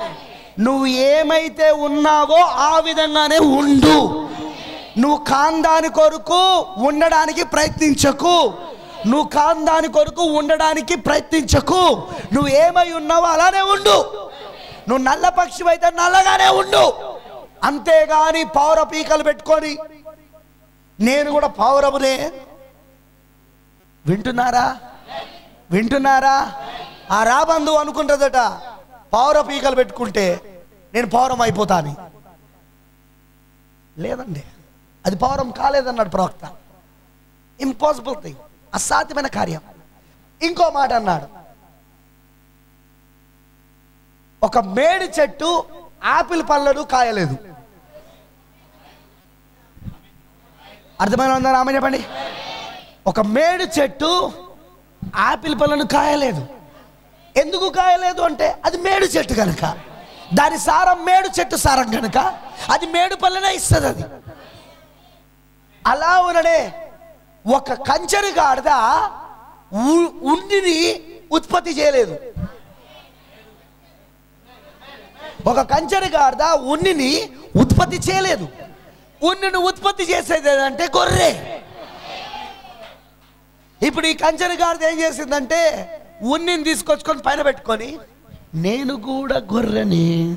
నువ్వు ఏమైతే ఉన్నావో ఆ విధంగానే ఉండు. నువ్వు కాందాని కొరకు ఉండడానికి ప్రయత్నించకు. నువ్వు కాందాని కొరకు ఉండడానికి ప్రయత్నించకు. నువ్వు ఏమై ఉన్నావో అలానే ఉండు. నువ్వు నల్ల పక్షి అయితే నల్లగానే ఉండు. అంతేగాని పౌర పీకలు పెట్టుకొని నేను కూడా పౌరమునే వింటున్నారా? వింటున్నారా? ఆ రాబంధు అనుకుంటుందట పౌర పీకలు పెట్టుకుంటే నేను పౌరం అయిపోతాను. లేదండి. అది పౌరం కాలేదన్నాడు ప్రవక్త. ఇంపాసిబుల్ థింగ్ అసాధ్యమైన కార్యం. ఇంకో మాట అన్నాడు. ఒక మేడి చెట్టు ఆపిల్ పళ్ళను కాయలేదు. అర్థమైన ఉందని ఆమె చెప్పండి. ఒక మేడి చెట్టు ఆపిల్ పళ్ళను కాయలేదు. ఎందుకు కాయలేదు అంటే అది మేడు చెట్టు కనుక. దాని సారం మేడు చెట్టు సారం కనుక. అది మేడు పళ్ళనే ఇస్తుంది అది. అలా ఉన్నడే ఒక కంచెరు గాడిద ఉ- ఉండిని ఉత్పత్తి చేయలేదు. ఒక కంచెరు గాడిద ఉన్నిని ఉత్పత్తి చేయలేదు. ఉన్నిని ఉత్పత్తి చేసేది ఏదంటే గొర్రె. ఇప్పుడు ఈ కంచెరు గాడిద ఏం చేసిందంటే ఉన్నిని తీసుకొచ్చుకొని పైన పెట్టుకొని నేను కూడా గొర్రెని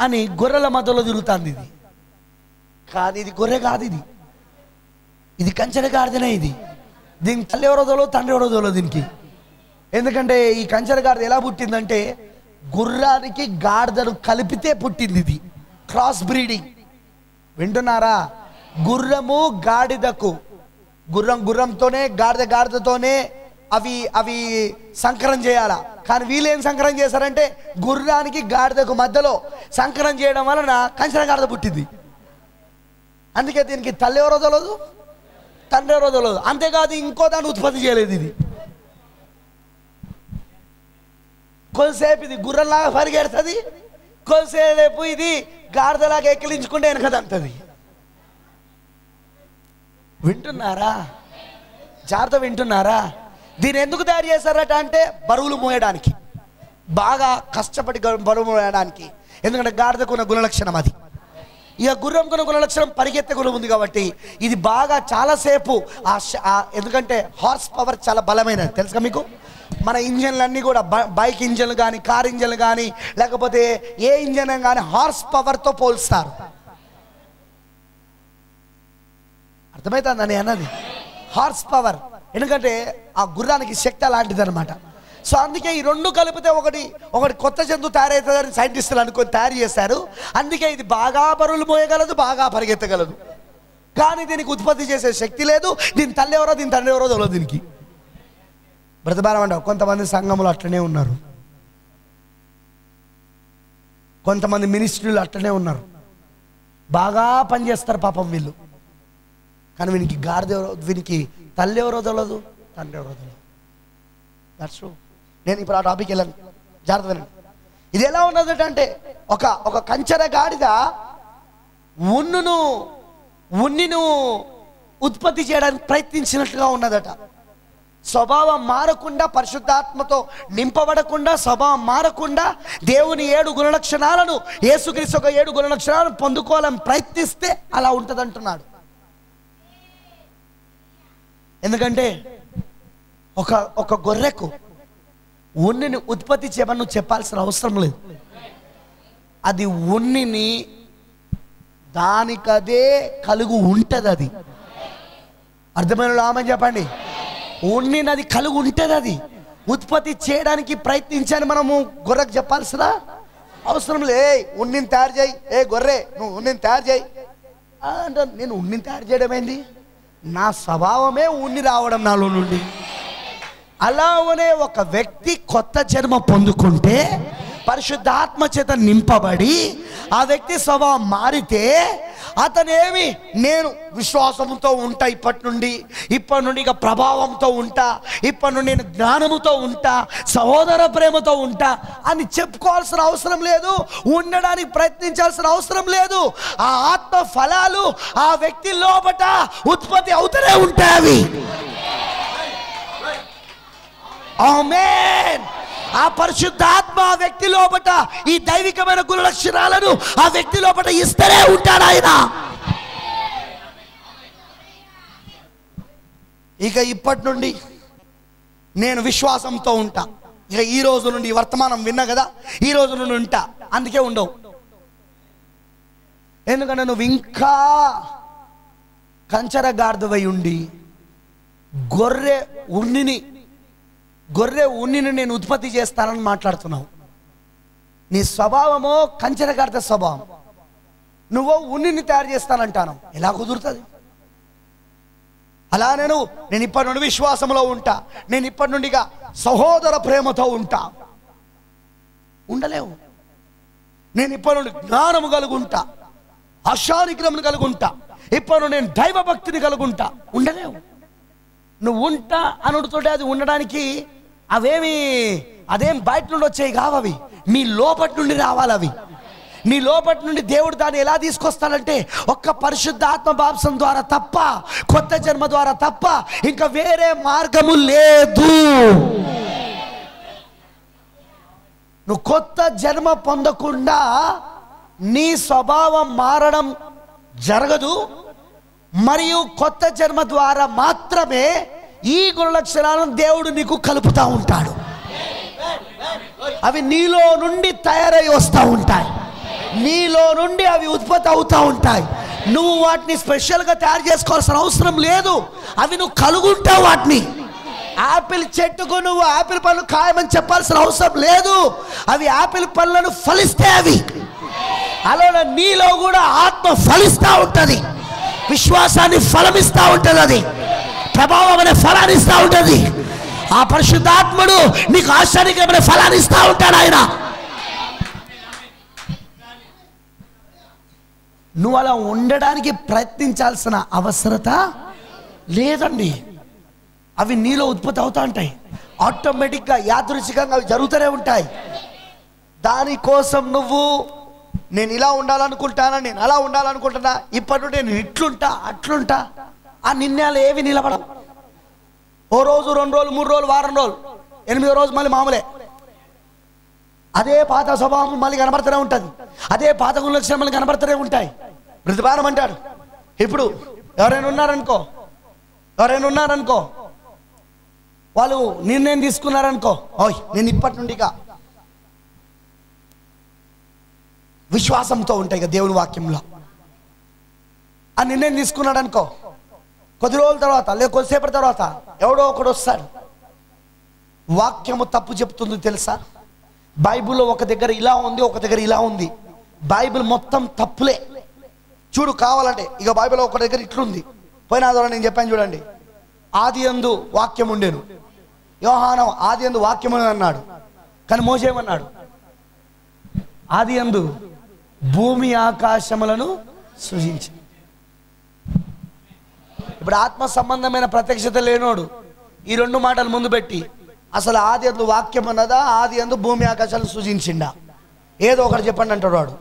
అని గొర్రెల మధ్యలో తిరుగుతుంది ఇది. కాదు ఇది గొర్రె కాదు ఇది. ఇది కంచెల గాడిదనే ఇది. దీనికి తల్లి ఎవరో తెలియదు తండ్రి ఎవరో తెలియదు దీనికి. ఎందుకంటే ఈ కంచెల గాడిద ఎలా పుట్టిందంటే గుర్రానికి గాడిదను కలిపితే పుట్టింది ఇది. క్రాస్ బ్రీడింగ్ వింటున్నారా? గుర్రము గాడిదకు. గుర్రం గుర్రంతోనే గాడిద గాడిదతోనే అవి అవి సంకరం చేయాలా? కానీ వీళ్ళేం సంకరం చేశారంటే గుర్రానికి గాడిదకు మధ్యలో సంకరం చేయడం వలన కంచెల గాడిద పుట్టింది. అందుకే దీనికి తల్లి ఎవరో తెలియదు తండ్రి ఎవరో తెలియదు అంతేకాదు ఇంకో దాన్ని ఉత్పత్తి చేయలేదు ఇది. కొద్దిసేపు ఇది గుర్రంలాగా పరిగెడుతుంది. కొద్దిసేపు ఇది గాడిదలాగా ఎక్కిలించుకుంటే వెనకదంతది వింటున్నారా? జాగ్రత్త వింటున్నారా? దీని ఎందుకు తయారు చేశారట అంటే బరువులు మోయడానికి. బాగా కష్టపడి బరువు మోయడానికి. ఎందుకంటే గాడిదకున్న గుణలక్షణం అది. ఇక గుర్రం కొన లక్షణం పరిగెత్తే గుణం ఉంది కాబట్టి ఇది బాగా చాలాసేపు ఆ ఎందుకంటే హార్స్ పవర్ చాలా బలమైనది. తెలుసుగా మీకు? మన ఇంజన్లు అన్నీ కూడా బైక్ ఇంజన్లు కానీ కార్ ఇంజన్లు కానీ లేకపోతే ఏ ఇంజన్ కానీ హార్స్ పవర్తో పోల్స్తారు. అర్థమవుతుందని అన్నది? హార్స్ పవర్ ఎందుకంటే ఆ గుర్రానికి శక్తి అలాంటిది అనమాట సో అందుకే ఈ రెండు కలిపితే ఒకటి ఒకటి కొత్త జంతువు తయారవుతుందని సైంటిస్టులు అనుకొని తయారు చేశారు. అందుకే ఇది బాగా బరువులు మోయగలదు బాగా పరిగెత్తగలదు. కానీ దీనికి ఉత్పత్తి చేసే శక్తి లేదు. దీని తల్లి ఎవరో దీని తండ్రి ఎవరో తెలియదు దీనికి. బ్రతబారం కొంతమంది సంఘములు అట్లనే ఉన్నారు. కొంతమంది మినిస్ట్రీలు అట్లనే ఉన్నారు. బాగా పనిచేస్తారు పాపం వీళ్ళు. కానీ వీనికి గాడిద ఎవరో వీనికి తల్లి ఎవరో తెలియదు తండ్రి ఎవరో తెలియదు దట్స్ ట్రూ నేను ఇప్పుడు ఆ టాపిక్ వెళ్ళాను. జాగ్రత్త ఇది ఎలా ఉన్నదట అంటే ఒక ఒక కంచెర గాడిద ఉన్నును ఉన్నిను ఉత్పత్తి చేయడానికి ప్రయత్నించినట్లుగా ఉన్నదట. స్వభావం మారకుండా పరిశుద్ధాత్మతో నింపబడకుండా స్వభావం మారకుండా దేవుని ఏడు గుణలక్షణాలను యేసుక్రీస్తు ఒక ఏడు గుణలక్షణాలను పొందుకోవాలని ప్రయత్నిస్తే అలా ఉంటుందంటున్నాడు. ఎందుకంటే ఒక ఒక గొర్రెకు ఉన్నిని ఉత్పత్తి చేయమని నువ్వు చెప్పాల్సిన అవసరం లేదు. అది ఉన్నిని దానికదే కలుగు ఉంటుంది అది అర్థమైన ఆమె చెప్పండి? ఉన్నిని అది కలుగు ఉంటుంది అది ఉత్పత్తి చేయడానికి ప్రయత్నించాను మనము గొర్రెకు చెప్పాల్సిన అవసరం లే ఉన్నిని తయారు చేయి. ఏ గొర్రె నువ్వు ఉన్నిని తయారు చేయి. అంటే నేను ఉన్నిని తయారు చేయడం ఏంది? నా స్వభావమే ఉన్ని రావడం నాలో నుండి. అలానే ఒక వ్యక్తి కొత్త జన్మ పొందుకుంటే పరిశుద్ధాత్మ చేత నింపబడి ఆ వ్యక్తి స్వభావం మారితే అతనేమి? నేను విశ్వాసంతో ఉంటా ఇప్పటి నుండి. ఇప్పటి నుండి ఇక ప్రభావంతో ఉంటా. ఇప్పటి నుండి నేను జ్ఞానముతో ఉంటా. సహోదర ప్రేమతో ఉంటా అని చెప్పుకోవాల్సిన అవసరం లేదు. ఉండడానికి ప్రయత్నించాల్సిన అవసరం లేదు. ఆ ఆత్మ ఫలాలు ఆ వ్యక్తి లోపట ఉత్పత్తి అవుతూనే ఉంటాయి అవి. ఆమెన్. ఆ పరిశుద్ధాత్మ ఆ వ్యక్తి లోపట ఈ దైవికమైన గుణ లక్షణాలను ఆ వ్యక్తి లోపట ఇస్తూనే ఉంటాడు ఆయన. ఇక ఇప్పటి నుండి నేను విశ్వాసంతో ఉంటా. ఇక ఈ రోజు నుండి వర్తమానం విన్నా కదా ఈ రోజు నుండి ఉంటా. అందుకే ఉండవు. ఎందుకంటే నువ్వు ఇంకా కంచరగార్ధవై ఉండి గొర్రె ఉన్నిని గొర్రె ఉన్నిని నేను ఉత్పత్తి చేస్తానని మాట్లాడుతున్నావు. నీ స్వభావమో కంచెరగాడిత స్వభావం. నువ్వు ఉన్నిని తయారు చేస్తానంటాను. ఎలా కుదురుతుంది? అలా నేను నేను ఇప్పటి నుండి విశ్వాసంలో ఉంటా. నేను ఇప్పటి నుండిగా సహోదర ప్రేమతో ఉంటా. ఉండలేవు. నేను ఇప్పటి నుండి జ్ఞానము కలుగుంటా అశానిగ్రహం కలుగుంటా ఇప్పటి నుండి నేను దైవ భక్తిని కలుగుంటా ఉండలేవు. నువ్వు ఉంటా అనుడుతుంటే అది ఉండడానికి అవేమి అదేం బయట నుండి వచ్చాయి కావు అవి. మీ లోపటి నుండి రావాలి అవి. నీ లోపటి నుండి దేవుడు దాన్ని ఎలా తీసుకొస్తాడంటే ఒక్క పరిశుద్ధ ఆత్మ ద్వారా తప్ప కొత్త జన్మ ద్వారా తప్ప ఇంకా వేరే మార్గము లేదు. నువ్వు కొత్త జన్మ పొందకుండా నీ స్వభావం మారడం జరగదు. మరియు కొత్త జన్మ ద్వారా మాత్రమే ఈ గుణలక్షణాలను దేవుడు నీకు కలుపుతూ ఉంటాడు. అవి నీలో నుండి తయారై వస్తూ ఉంటాయి. నీలో నుండి అవి ఉత్పత్తి అవుతూ ఉంటాయి. నువ్వు వాటిని స్పెషల్గా తయారు చేసుకోవాల్సిన అవసరం లేదు. అవి నువ్వు కలుగుంటావు వాటిని. యాపిల్ చెట్టుకు నువ్వు యాపిల్ పళ్ళు ఖాయమని చెప్పాల్సిన అవసరం లేదు. అవి యాపిల్ పళ్ళను ఫలిస్తే అవి. అలా నీలో కూడా ఆత్మ ఫలిస్తూ ఉంటుంది. విశ్వాసాన్ని ఫలమిస్తూ ఉంటుంది అది. ప్రభావం అనే ఫలాన్ని ఇస్తూ ఉంటుంది. ఆ పరిశుద్ధాత్ముడు నీకు ఆశ్చర్యకరమైన ఫలాన్ని ఇస్తూ ఉంటాడు ఆయన. నువ్వు అలా ఉండడానికి ప్రయత్నించాల్సిన అవసరత లేదండి. అవి నీలో ఉత్పత్తి అవుతూ ఉంటాయి. ఆటోమేటిక్గా యాదృచ్ఛికంగా అవి జరుగుతూనే ఉంటాయి. దానికోసం నువ్వు నేను ఇలా ఉండాలనుకుంటానా నేను అలా ఉండాలనుకుంటున్నా ఇప్పటి నుండి నేను ఇట్లుంటా అట్లుంటా. ఆ నిర్ణయాలు ఏవి నిలబడవు. ఓ రోజు రెండు రోజులు మూడు రోజులు వారం రోజులు ఎనిమిదో రోజు మళ్ళీ మామూలే. అదే పాత స్వభావం మళ్ళీ కనబడుతూనే ఉంటుంది. అదే పాత గుణలక్షణం మళ్ళీ కనబడుతూనే ఉంటాయి. ప్రతిపాదం అంటాడు. ఇప్పుడు ఎవరైనా ఉన్నారనుకో ఎవరైనా ఉన్నారనుకో వాళ్ళు నిర్ణయం తీసుకున్నారనుకో ఓయ్ నేను ఇప్పటి నుండి ఇక విశ్వాసంతో ఉంటాయి ఇక దేవుని వాక్యంలో. ఆ నిర్ణయం తీసుకున్నాడనుకో కొద్ది రోజుల తర్వాత లేదా కొద్దిసేపటి తర్వాత ఎవడో ఒకడు వస్తాడు. వాక్యము తప్పు చెప్తుంది తెలుసా? బైబిల్లో ఒక దగ్గర ఇలా ఉంది ఒక దగ్గర ఇలా ఉంది. బైబిల్ మొత్తం తప్పులే. చూడు కావాలంటే ఇక బైబిల్ ఒక దగ్గర ఇట్లుంది. పోయిన ద్వారా నేను చెప్పాను చూడండి. ఆది అందు వాక్యం ఉండేను. యోహానం ఆది అందు వాక్యం అన్నాడు. కానీ మోసేమన్నాడు ఆది అందు భూమి ఆకాశములను సృజించి. ఇప్పుడు ఆత్మ సంబంధమైన ప్రత్యక్షత లేనోడు ఈ రెండు మాటలు ముందు పెట్టి అసలు ఆది అందు వాక్యం అన్నదా? ఆది అందు భూమి ఆకాశాలు సూచించిండా ఏదో ఒకటి చెప్పండి అంటాడు వాడు.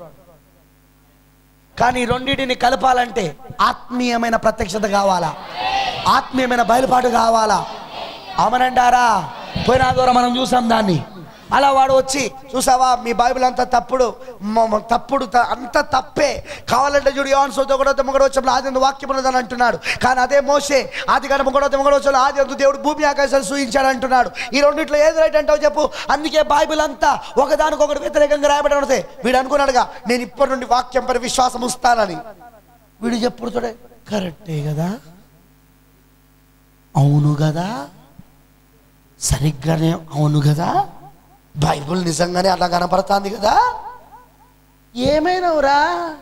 కానీ రెండింటిని కలపాలంటే ఆత్మీయమైన ప్రత్యక్షత కావాలా? ఆత్మీయమైన బయలుపాటు కావాలా? అమనంటారా పోయిన ద్వారా మనం చూసాం దాన్ని. అలా వాడు వచ్చి చూసావా మీ బైబిల్ అంతా తప్పుడు తప్పుడు అంత తప్పే. కావాలంటే చూడు యోన్ సోతో కూడా మొగడు వచ్చి ఆది అందు వాక్యం ఉన్నదని అంటున్నాడు. కానీ అదే మోసే ఆది కానీ మొగడో మొగడు వచ్చి ఆది అందు దేవుడు భూమి ఆకాశాలు సూచించాడు అంటున్నాడు. ఈ రెండిట్లో ఏది రైట్ అంటావు చెప్పు? అందుకే బైబిల్ అంతా ఒకదానికొకటి వ్యతిరేకంగా రాయబడి ఉంటుంది వీడు అనుకున్నాడుగా నేను ఇప్పటి నుండి వాక్యం పరి విశ్వాసం ఉంస్తానని వీడు చెప్పుడుతోడే కరెక్టే కదా? అవును కదా? సరిగ్గానే అవును కదా? బైబుల్ నిజంగానే అలా కనపడుతుంది కదా? ఏమైనవురా?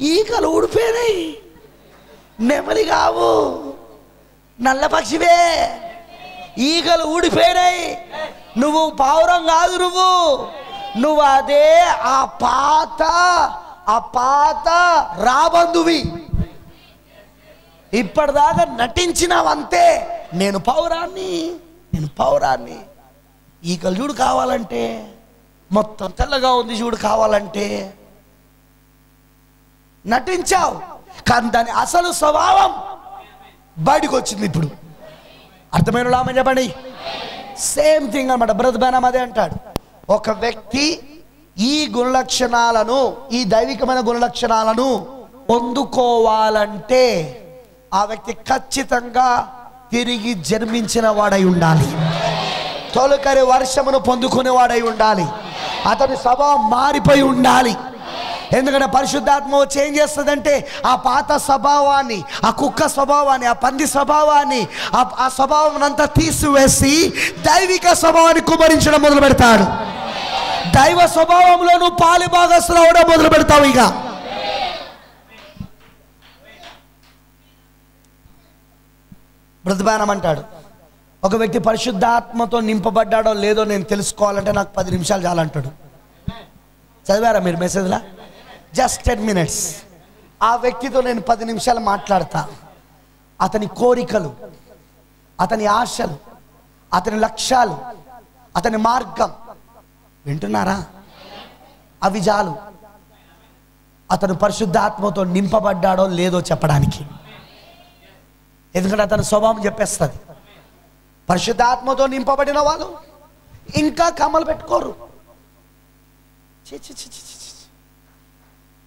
ఈకలు ఊడిపోయినాయి. నెమలి కావు. నల్ల పక్షివే. ఈకలు ఊడిపోయినాయి. నువ్వు పావురం కాదు నువ్వు. నువ్వు అదే ఆ పాత ఆ పాత రాబందువి. ఇప్పటిదాకా నటించినావంతే. నేను పౌరాన్ని నేను పౌరాన్ని ఈ చూడు కావాలంటే మొత్తం తెల్లగా ఉంది చూడు కావాలంటే. నటించావు కానీ దాని అసలు స్వభావం బయటకు వచ్చింది ఇప్పుడు అర్థమైన ఆమె చెప్పండి? సేమ్ థింగ్ అనమాట బ్రతబనం అదే అంటాడు. ఒక వ్యక్తి ఈ గుణలక్షణాలను ఈ దైవికమైన గుణలక్షణాలను పొందుకోవాలంటే ఆ వ్యక్తి ఖచ్చితంగా తిరిగి జన్మించిన వాడై ఉండాలి. తొలకరి వర్షమును పొందుకునేవాడై ఉండాలి. అతని స్వభావం మారిపోయి ఉండాలి. ఎందుకంటే పరిశుద్ధాత్మ వచ్చి ఏం చేస్తుందంటే ఆ పాత స్వభావాన్ని ఆ కుక్క స్వభావాన్ని ఆ పంది స్వభావాన్ని ఆ స్వభావం అంతా తీసివేసి దైవిక స్వభావాన్ని కుమరించడం మొదలు పెడతాడు. దైవ స్వభావంలో నువ్వు పాలి భాగస్తులు అవడం మొదలు పెడతావు ఇక. బ్రతిబానం అంటాడు. ఒక వ్యక్తి పరిశుద్ధాత్మతో నింపబడ్డాడో లేదో నేను తెలుసుకోవాలంటే నాకు పది నిమిషాలు చాలంటాడు. చదివారా మీరు మెసేజ్లా? జస్ట్ టెన్ మినిట్స్ ఆ వ్యక్తితో నేను పది నిమిషాలు మాట్లాడతా. అతని కోరికలు అతని ఆశలు అతని లక్ష్యాలు అతని మార్గం. వింటున్నారా? అవి చాలు. అతను పరిశుద్ధాత్మతో నింపబడ్డాడో లేదో చెప్పడానికి. ఎందుకంటే అతని స్వభావం చెప్పేస్తుంది. పరిశుద్ధాత్మతో నింపబడిన వాళ్ళు ఇంకా కమ్మలు పెట్టుకోరు. ఛీ,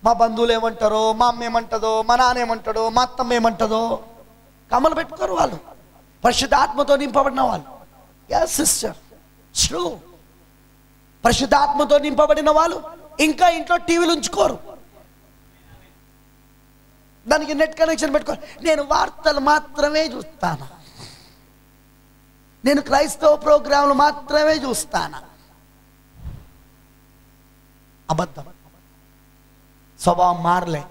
మా బంధువులు ఏమంటారో మా అమ్మ ఏమంటుందో మా నాన్న ఏమంటాడో మా అత్తమ్మ ఏమంటుందో కమ్మలు పెట్టుకోరు వాళ్ళు. పరిశుద్ధాత్మతో నింపబడిన వాళ్ళు. ఎస్ సిస్టర్ ట్రూ పరిశుద్ధాత్మతో నింపబడిన వాళ్ళు ఇంకా ఇంట్లో టీవీలు ఉంచుకోరు. దానికి నెట్ కనెక్షన్ పెట్టుకో నేను వార్తలు మాత్రమే చూస్తాను. నేను క్రైస్తవ ప్రోగ్రాంలు మాత్రమే చూస్తాను. అబద్ధం. స్వభావం మారలే.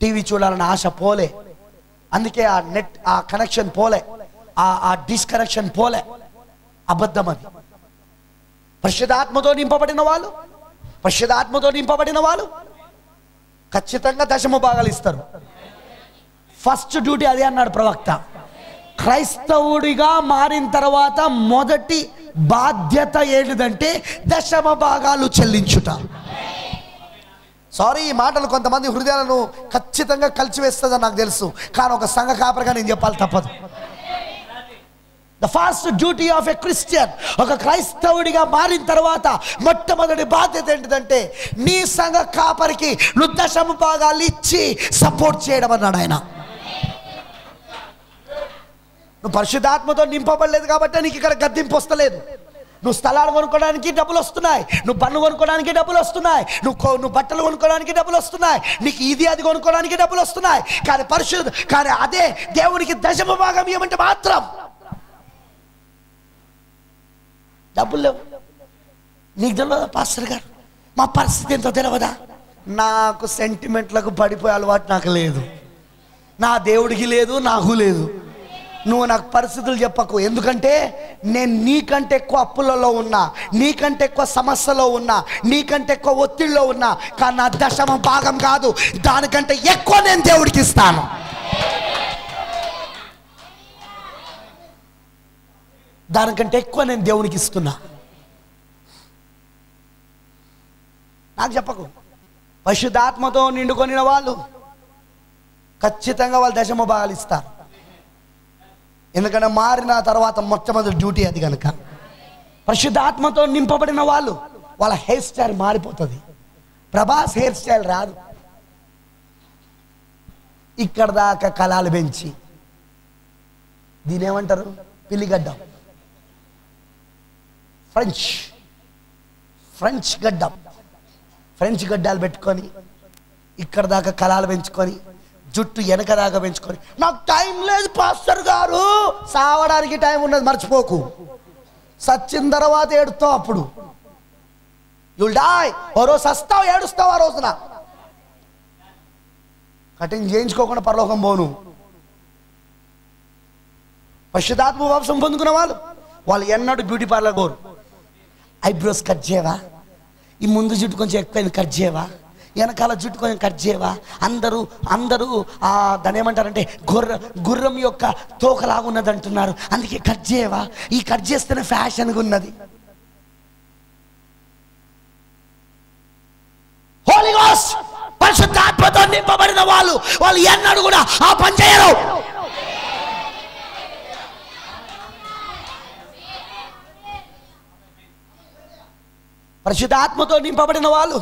టీవీ చూడాలని ఆశ పోలే. అందుకే ఆ నెట్ ఆ కనెక్షన్ పోలే. ఆ ఆ కనెక్షన్ పోలే. అబద్ధం అది. పరిశుధాత్మతో నింపబడిన వాళ్ళు? పరిశుధాత్మతో నింపబడిన వాళ్ళు? ఖచ్చితంగా దశమ భాగాలు ఇస్తారు. ఫస్ట్ డ్యూటీ అదే అన్నాడు ప్రవక్త. క్రైస్తవుడిగా మారిన తర్వాత మొదటి బాధ్యత ఏంటిదంటే దశమ భాగాలు చెల్లించుట. సారీ ఈ మాటలు కొంతమంది హృదయాలను ఖచ్చితంగా కలిచివేస్తుందని నాకు తెలుసు. కానీ ఒక సంఘ కాపరిగా నేను చెప్పాలి తప్పదు. The first duty of a Christian ఒక క్రైస్తవుడిగా మారిన తర్వాత మొట్టమొదటి బాధ్యత ఏంటిదంటే నీ సంఘ కాపరికి నువ్వు దశమ భాగాలు ఇచ్చి సపోర్ట్ చేయడం అన్నాడు ఆయన. నువ్వు పరిశుద్ధాత్మతో నింపబడలేదు కాబట్టి నీకు ఇక్కడ గద్దింపు వస్తలేదు. నువ్వు స్థలాలు కొనుక్కోవడానికి డబ్బులు వస్తున్నాయి. నువ్వు పన్ను కొనుక్కోవడానికి డబ్బులు వస్తున్నాయి. నువ్వు నువ్వు బట్టలు కొనుక్కోవడానికి డబ్బులు వస్తున్నాయి. నీకు ఇది అది కొనుక్కోవడానికి డబ్బులు వస్తున్నాయి. కానీ పరిశుద్ధ కానీ అదే దేవునికి దశమ భాగం ఏమంటే మాత్రం డబ్బులు లేవు. నీకు తెలియదా పాస్టర్ గారు? మా పరిస్థితి ఎంతో తెలియదా నాకు సెంటిమెంట్లకు పడిపోయే అలవాటు నాకు లేదు. నా దేవుడికి లేదు నాకు లేదు. నువ్వు నాకు పరిస్థితులు చెప్పకు. ఎందుకంటే నేను నీకంటే ఎక్కువ అప్పులలో ఉన్నా నీకంటే ఎక్కువ సమస్యలో ఉన్నా నీకంటే ఎక్కువ ఒత్తిడిలో ఉన్నా కానీ నా దశమ భాగం కాదు. దానికంటే ఎక్కువ నేను దేవుడికి ఇస్తాను. దానికంటే ఎక్కువ నేను దేవునికి ఇస్తున్నా. నాకు చెప్పకు. పశుధాత్మతో నిండుకొనిన వాళ్ళు ఖచ్చితంగా వాళ్ళు దశమ భాగాలు ఇస్తారు. ఎందుకంటే మారిన తర్వాత మొట్టమొదటి డ్యూటీ అది కనుక పరిశుద్ధాత్మతో నింపబడిన వాళ్ళు వాళ్ళ హెయిర్ స్టైల్ మారిపోతుంది. ప్రభాస్ హెయిర్ స్టైల్ రాదు. ఇక్కడ దాకా కళాలు పెంచి దీని ఏమంటారు పిల్లిగడ్డం. ఫ్రెంచ్. ఫ్రెంచ్ గడ్డం. ఫ్రెంచ్ గడ్డాలు పెట్టుకొని ఇక్కడ దాకా కళాలు పెంచుకొని జుట్టు వెనక పెంచుకొని నాకు టైం లేదు పాస్టర్ గారు. సావడానికి టైం ఉన్నది మర్చిపోకు. సచ్చిన తర్వాత ఏడుస్తావు అప్పుడు. యుల్ డాయ్ ఓ రోజు సస్తావు ఏడుస్తావు ఆ రోజున. కటింగ్ చేయించుకోకుండా పరలోకం పోను. పశ్చాత్మ వంశం పొందుకున్న వాళ్ళు వాళ్ళు ఎన్నడూ బ్యూటీ పార్లర్ పోరు. ఐబ్రోస్ కట్ చేయవా? ఈ ముందు జుట్టు కొంచెం ఎక్కువైంది కట్ చేయవా? వెనకాల జుట్టు కొంచెం కట్ చేయవా? అందరూ అందరూ ఆ దాని ఏమంటారంటే గుర్ర గుర్రం యొక్క తోకలాగున్నది అంటున్నారు. అందుకే కట్ చేయవా? ఈ కట్ చేస్తేనే ఫ్యాషన్గా ఉన్నది. హోలీ గోస్ట్ పరిశుద్ధాత్మతో నింపబడిన వాళ్ళు వాళ్ళు ఎన్నడూ కూడా ఆ పని చేయరు. పరిశుద్ధాత్మతో నింపబడిన వాళ్ళు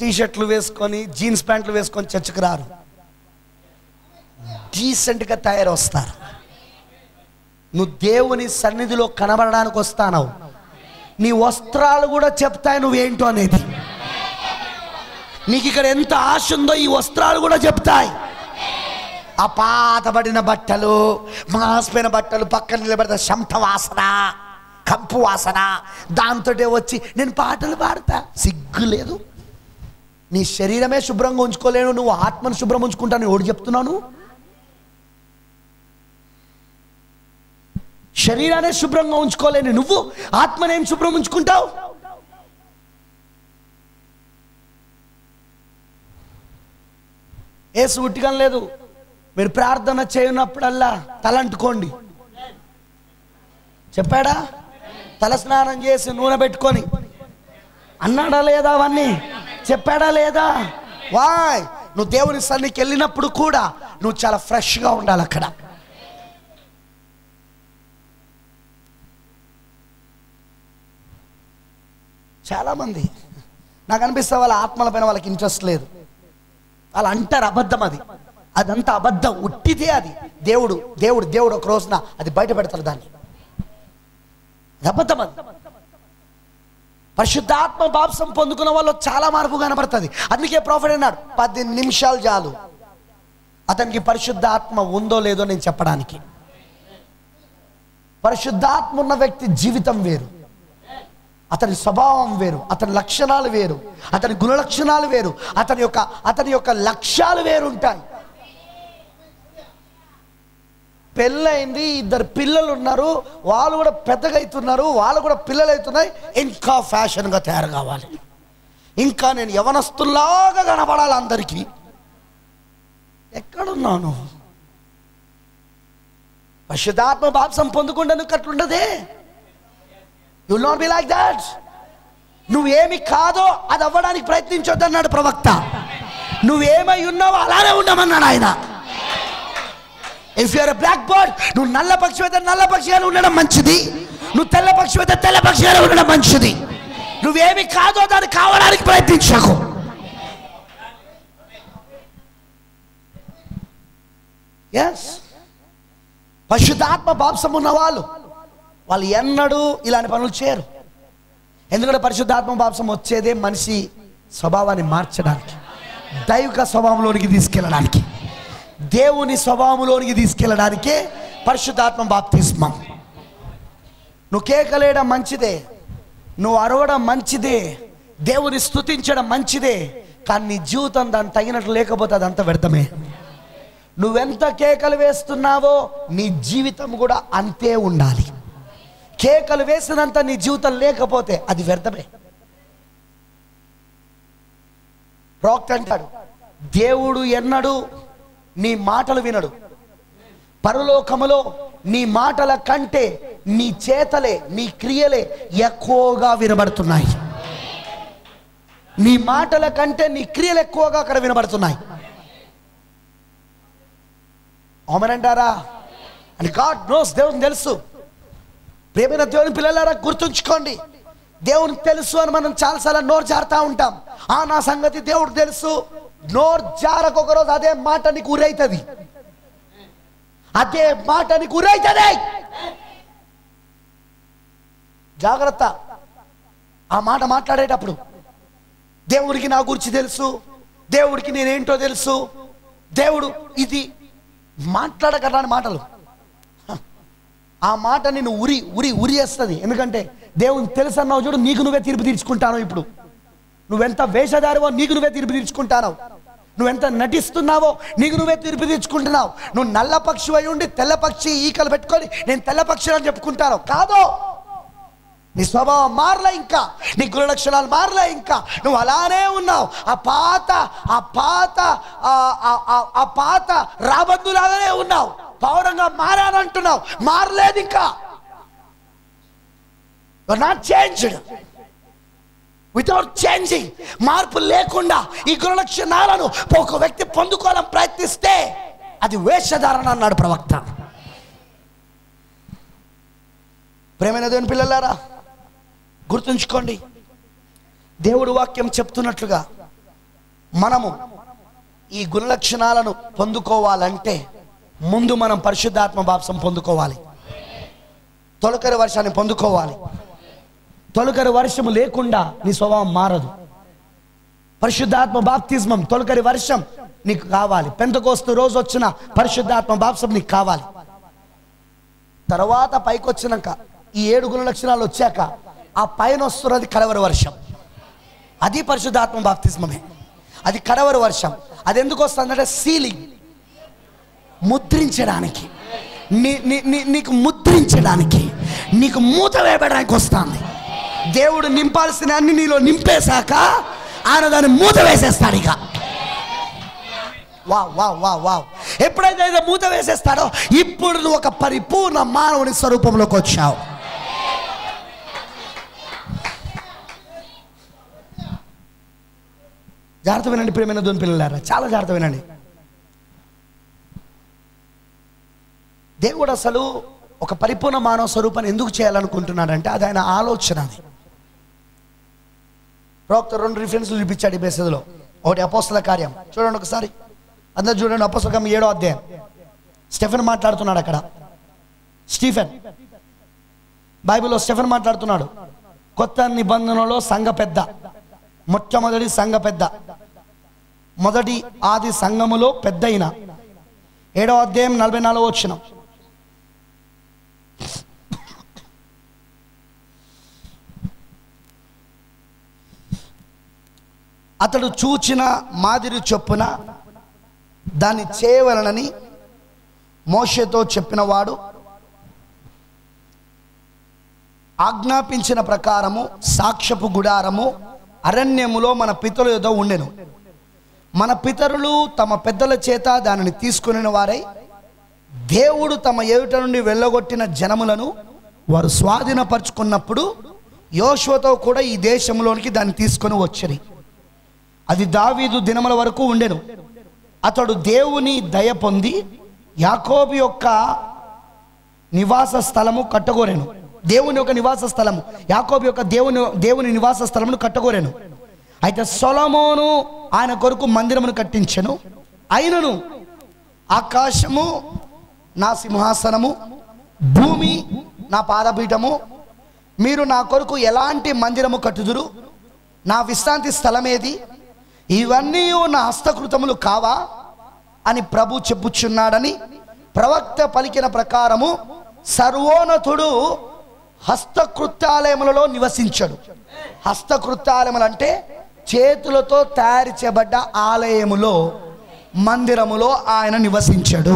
టీ షర్ట్లు వేసుకొని జీన్స్ ప్యాంట్లు వేసుకొని చర్చకు రారు. డీసెంట్గా తయారు వస్తారు నువ్వు దేవుని సన్నిధిలో కనబడడానికి వస్తానవు. నీ వస్త్రాలు కూడా చెప్తాయి నువ్వేంటో అనేది. నీకు ఇక్కడ ఎంత ఆశ ఉందో ఈ వస్త్రాలు కూడా చెప్తాయి. ఆ పాతబడిన బట్టలు మాసిపోయిన బట్టలు పక్కన నిలబడిన శంఠ వాసన కంపు వాసన దాంతో వచ్చి నేను పాటలు పాడతా. సిగ్గు లేదు. నీ శరీరమే శుభ్రంగా ఉంచుకోలేను నువ్వు ఆత్మను శుభ్రం ఉంచుకుంటాను ఎవడు చెప్తున్నాను? శరీరాన్ని శుభ్రంగా ఉంచుకోలేని నువ్వు ఆత్మనేం శుభ్రం ఉంచుకుంటావు? ఏసు ఉట్టిగా లేదు. మీరు ప్రార్థన చేయనప్పుడల్లా తలంటుకోండి. చెప్పాడా? తల స్నానం చేసి నూనె పెట్టుకొని. అన్నాడా లేదా అవన్నీ? చెప్పాడా లేదా? వాయ్ నువ్వు దేవుని సన్నికి వెళ్ళినప్పుడు కూడా నువ్వు చాలా ఫ్రెష్గా ఉండాలి అక్కడ. చాలామంది నాకు అనిపిస్తే వాళ్ళ ఆత్మల పైన వాళ్ళకి ఇంట్రెస్ట్ లేదు. వాళ్ళు అంటారు అబద్ధం అది. అదంతా అబద్ధం. ఉట్టిదే అది. దేవుడు దేవుడు దేవుడు ఒక రోజున అది బయట పెడతారు దాన్ని. అబద్ధం అది. పరిశుద్ధాత్మ బాప్సం పొందుకున్న వాళ్ళు చాలా మార్పు కనబడుతుంది. అందుకే ప్రాఫిట్ అన్నాడు పది నిమిషాలు చాలు. అతనికి పరిశుద్ధాత్మ ఉందో లేదో నేను చెప్పడానికి. పరిశుద్ధాత్మ ఉన్న వ్యక్తి జీవితం వేరు. అతని స్వభావం వేరు అతని లక్షణాలు వేరు అతని గుణలక్షణాలు వేరు అతని యొక్క అతని యొక్క లక్ష్యాలు వేరు ఉంటాయి పెళ్ళైంది ఇద్దరు పిల్లలు ఉన్నారు వాళ్ళు కూడా పెద్దగా అవుతున్నారు వాళ్ళు కూడా పిల్లలు అవుతున్నాయి ఇంకా ఫ్యాషన్గా తయారు కావాలి. ఇంకా నేను యవనస్తులాగా కనబడాలి అందరికీ. ఎక్కడున్నాను? పరిశుద్ధాత్మ బాప్సం పొందుకుంటే నువ్వు అట్లుండదే you not be like that నువ్వేమి కాదో అది అవ్వడానికి ప్రయత్నించొద్దన్నాడు ప్రవక్త. నువ్వేమై ఉన్నావో అలానే ఉండమన్నాడు ఆయన. ఇఫ్ యూఆర్ బ్లాక్ బర్డ్ నువ్వు నల్ల పక్షి అయితే నల్ల పక్షిగా ఉండడం మంచిది. నువ్వు తెల్ల పక్షి అయితే తెల్ల పక్షిగా ఉండడం మంచిది. నువ్వేమి కాదో దాన్ని కావడానికి ప్రయత్నించకు. ఎస్ పరిశుద్ధాత్మ బాప్సం ఉన్న వాళ్ళు వాళ్ళు ఎన్నడూ ఇలాంటి పనులు చేయరు. ఎందుకంటే పరిశుద్ధాత్మ బాప్సం వచ్చేదే మనిషి స్వభావాన్ని మార్చడానికి దైవిక స్వభావంలోనికి తీసుకెళ్ళడానికి. దేవుని స్వభావంలోనికి తీసుకెళ్ళడానికే పరిశుద్ధాత్మ బాప్తిస్మం. నువ్వు కేకలేయడం మంచిదే నువ్వు అరవడం మంచిదే దేవుని స్తుతించడం మంచిదే కానీ నీ జీవితం దాన్ని తగినట్లు లేకపోతే అదంతా వ్యర్థమే. నువ్వెంత కేకలు వేస్తున్నావో నీ జీవితం కూడా అంతే ఉండాలి. కేకలు వేసినంత నీ జీవితం లేకపోతే అది వ్యర్థమే. ప్రాక్ట్ అంటాడు దేవుడు ఎన్నడు నీ మాటలు వినడు. పరలోకములో నీ మాటల కంటే నీ చేతలే నీ క్రియలే ఎక్కువగా వినబడుతున్నాయి. నీ మాటల కంటే నీ క్రియలు ఎక్కువగా అక్కడ వినబడుతున్నాయి. అవుమనంటారా అని గాడ్ నోస్ దేవుని తెలుసు. ప్రేమైన దేవుని పిల్లలారా గుర్తుంచుకోండి. దేవునికి తెలుసు అని మనం చాలాసార్లు నోరు జారుతూ ఉంటాం. ఆ నా సంగతి దేవుడు తెలుసు. నోరు జారకు ఒకరోజు అదే మాట నీకు ఉరైతుంది అదే మాట నీకు ఉరైతుంది జాగ్రత్త. ఆ మాట మాట్లాడేటప్పుడు దేవుడికి నా గురించి తెలుసు దేవుడికి నేనేంటో తెలుసు దేవుడు ఇది మాట్లాడకరాని మాటలు. ఆ మాట నేను ఉరి ఉరి ఉరి వేస్తుంది. ఎందుకంటే దేవుని తెలుసు అన్నావు చూడు నీకు నువ్వే తీర్పు తీర్చుకుంటాను ఇప్పుడు. నువ్వెంత వేషధారివో నీకు నువ్వే తీర్పు తీర్చుకుంటావు నువ్వెంత నటిస్తున్నావో నీకు నువ్వే తీర్పు తీర్చుకుంటున్నావు. నువ్వు నల్ల పక్షి అయి ఉండి తెల్ల పక్షి ఈకలు పెట్టుకొని నేను తెల్ల పక్షి అని చెప్పుకుంటాను కాదో. నీ స్వభావం మారలే ఇంకా. నీ గుణ లక్షణాలు మారలే ఇంకా. నువ్వు అలానే ఉన్నావు. ఆ పాత ఆ పాత ఆ- ఆ పాత రాబందులాగానే ఉన్నావు. పౌరంగా మారానంటున్నావు. మారలేదు ఇంకా. నాట్ చేంజ్డ్ వితౌట్ చేంజింగ్ మార్పు లేకుండా ఈ గుణలక్షణాలను ఒక వ్యక్తి పొందుకోవాలని ప్రయత్నిస్తే అది వేషధారణ అన్నాడు ప్రవక్త. ప్రేమైన దేవుని పిల్లలారా గుర్తుంచుకోండి దేవుడు వాక్యం చెప్తున్నట్లుగా మనము ఈ గుణలక్షణాలను పొందుకోవాలంటే ముందు మనం పరిశుద్ధాత్మ బాప్సం పొందుకోవాలి. తొలకరి వర్షాన్ని పొందుకోవాలి. తొలకరి వర్షము లేకుండా నీ స్వభావం మారదు. పరిశుద్ధాత్మ బాప్తిజమం తొలకరి వర్షం నీకు కావాలి. పెంతకోస్తు రోజు వచ్చిన పరిశుద్ధాత్మ బాప్సం నీకు కావాలి. తర్వాత పైకి వచ్చినాక ఈ ఏడు గుణ లక్షణాలు వచ్చాక ఆ పైన వస్తున్నది కడవరి వర్షం. అది పరిశుద్ధాత్మ బాప్తిస్మమే అది కడవరి వర్షం. అది ఎందుకు వస్తుందంటే సీలింగ్. ముద్రించడానికి. నీ నీకు ముద్రించడానికి. నీకు మూత వేయడానికి వస్తుంది. దేవుడు నింపాల్సిన అన్ని నీలో నింపేశాక ఆయన దాన్ని మూత వేసేస్తాడు ఇక. Wow wow wow wow. ఎప్పుడైతే ఇది మూత వేసేస్తాడో ఇప్పుడు నువ్వు ఒక పరిపూర్ణ మానవుని స్వరూపంలోకి వచ్చావు. జాగ్రత్త వినండి ప్రేమైన దోని పిల్లలారా చాలా జాగ్రత్త వినండి. దేవుడు అసలు ఒక పరిపూర్ణ మానవ స్వరూపాన్ని ఎందుకు చేయాలనుకుంటున్నాడంటే అది ఆయన ఆలోచన అది. ప్రవక్త రెండు రిఫరెన్స్లు చూపించాడు ఈ మెసేజ్లో ఒకటి అపోస్తల కార్యం. చూడండి ఒకసారి. అందరు చూడండి అపోస్తకం ఏడో అధ్యాయం. స్టెఫెన్ మాట్లాడుతున్నాడు అక్కడ. స్టీఫెన్. బైబిల్లో స్టెఫెన్ మాట్లాడుతున్నాడు. కొత్త నిబంధనలో సంఘ పెద్ద. మొట్టమొదటి సంఘ పెద్ద. మొదటి ఆది సంఘములో పెద్దయిన ఏడో అధ్యాయం నలభై నాలుగో వచ్చిన అతడు చూచిన మాదిరి చొప్పున దాన్ని చేయవలనని మోషేతో చెప్పినవాడు ఆజ్ఞాపించిన ప్రకారము సాక్ష్యపు గుడారము అరణ్యములో మన పితరుల యొక్క ఉండెను. మన పితరులు తమ పెద్దల చేత దానిని తీసుకుని వారై దేవుడు తమ ఎదుట నుండి వెళ్ళగొట్టిన జనములను వారు స్వాధీనపరుచుకున్నప్పుడు యోశువతో కూడా ఈ దేశంలోనికి దాన్ని తీసుకొని వచ్చరి. అది దావీదు దినముల వరకు ఉండెను. అతడు దేవుని దయ పొంది యాకోబు యొక్క నివాస స్థలము కట్టగోరెను. దేవుని యొక్క నివాస స్థలము. యాకోబు యొక్క దేవుని దేవుని నివాస స్థలమును కట్టగోరెను. అయితే సొలమోను ఆయన కొరకు మందిరమును కట్టించెను. అయినను ఆకాశము నా సింహాసనము భూమి నా పాదపీఠము మీరు నా కొరకు ఎలాంటి మందిరము కట్టుదురు? నా విశ్రాంతి స్థలమేది? ఇవన్నీ నా హస్తకృతములు కావా అని ప్రభు చెప్పుచున్నాడని ప్రవక్త పలికిన ప్రకారము సర్వోన్నతుడు హస్తకృత్యాలయములలో నివసించడు. హస్తకృత్యాలయములు అంటే చేతులతో తయారు చేయబడ్డ ఆలయములో మందిరములో ఆయన నివసించాడు.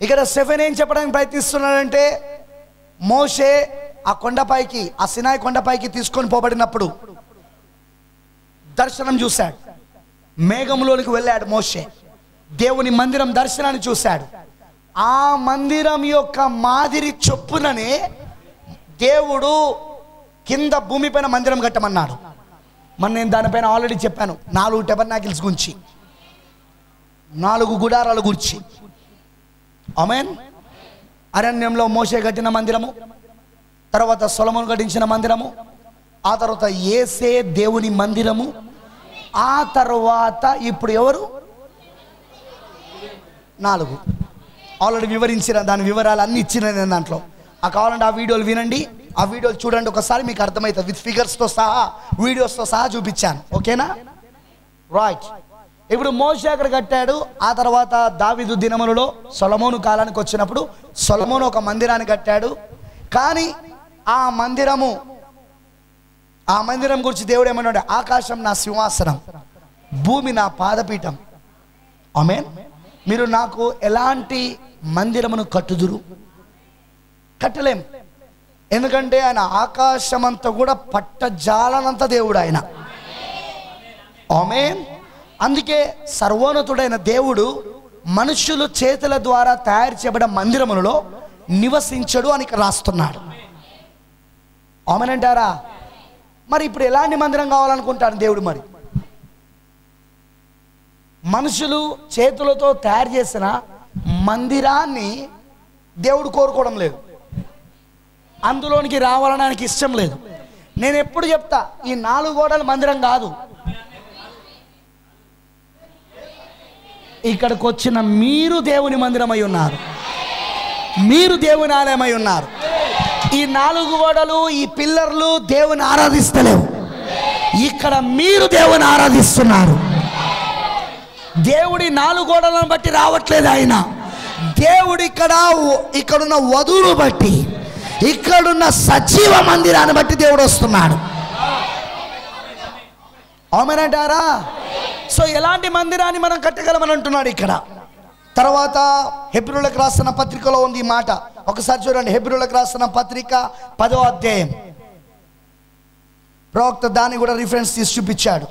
ఇక్కడ సెవెన్ ఏం చెప్పడానికి ప్రయత్నిస్తున్నాడంటే మోషే ఆ కొండపైకి ఆ సినాయి కొండపైకి తీసుకొని పోబడినప్పుడు దర్శనం చూశాడు. మేఘంలోనికి వెళ్ళాడు మోషే. దేవుని మందిరం దర్శనాన్ని చూశాడు. ఆ మందిరం యొక్క మాదిరి చొప్పుననే దేవుడు కింద భూమిపైన మందిరం కట్టమన్నాడు. మన నేను దానిపైన ఆల్రెడీ చెప్పాను. నాలుగు టెబర్నాకిల్స్ గురించి నాలుగు గుడారాల గురించి. అమెన్ అరణ్యంలో మోసే కట్టిన మందిరము తర్వాత సొలమును కట్టించిన మందిరము ఆ తర్వాత ఏసే దేవుని మందిరము. ఆ తర్వాత ఇప్పుడు ఎవరు? నాలుగు. ఆల్రెడీ వివరించిన దాని వివరాలు అన్ని ఇచ్చిన నేను దాంట్లో. ఆ కావాలంటే ఆ వీడియోలు వినండి. ఆ వీడియోలు చూడండి ఒకసారి మీకు అర్థమవుతుంది విత్ ఫిగర్స్తో సహా వీడియోస్తో సహా చూపించాను. ఓకేనా? రైట్ ఇప్పుడు మోషే అక్కడ కట్టాడు? ఆ తర్వాత దావిదు దినములలో సొలమోను కాలానికి వచ్చినప్పుడు సొలమోను ఒక మందిరాన్ని కట్టాడు. కానీ ఆ మందిరము ఆ మందిరం గురించి దేవుడు ఏమన్నాడు? ఆకాశం నా సింహాసనం భూమి నా పాదపీఠం. ఆమె మీరు నాకు ఎలాంటి మందిరమును కట్టుదురు? కట్టలేం. ఎందుకంటే ఆయన ఆకాశమంతా కూడా పట్టజాలనంత దేవుడు ఆయన. ఆమెన్. అందుకే సర్వోన్నతుడైన దేవుడు మనుషులు చేతుల ద్వారా తయారు చేయబడిన మందిరములలో నివసించడు అని రాస్తున్నాడు. ఆమెనంటారా మరి ఇప్పుడు ఎలాంటి మందిరం కావాలనుకుంటాడు దేవుడు మరి? మనుషులు చేతులతో తయారు చేసిన మందిరాన్ని దేవుడు కోరుకోవడం లేదు. అందులోనికి రావాలని ఆయనకి ఇష్టం లేదు. నేను ఎప్పుడు చెప్తా ఈ నాలుగు గోడల మందిరం కాదు. ఇక్కడికి వచ్చిన మీరు దేవుని మందిరమై ఉన్నారు. మీరు దేవుని ఆలయమై ఉన్నారు. ఈ నాలుగు గోడలు ఈ పిల్లర్లు దేవుని ఆరాధిస్తలేవు. ఇక్కడ మీరు దేవుని ఆరాధిస్తున్నారు. దేవుడి నాలుగు గోడలను బట్టి రావట్లేదు ఆయన. దేవుడు ఇక్కడ ఇక్కడున్న వధువును బట్టి ఇక్కడున్న సజీవ మందిరాన్ని బట్టి దేవుడు వస్తున్నాడు. అవునంటారా సో ఎలాంటి మందిరాన్ని మనం కట్టగలమని అంటున్నాడు ఇక్కడ. తర్వాత హెబ్రులకు రాసిన పత్రికలో ఉంది ఈ మాట. ఒకసారి చూడండి హెబ్రిలకు రాసిన పత్రిక పదో అధ్యాయం. ప్రవక్త దాన్ని కూడా రిఫరెన్స్ తీసి చూపించాడు.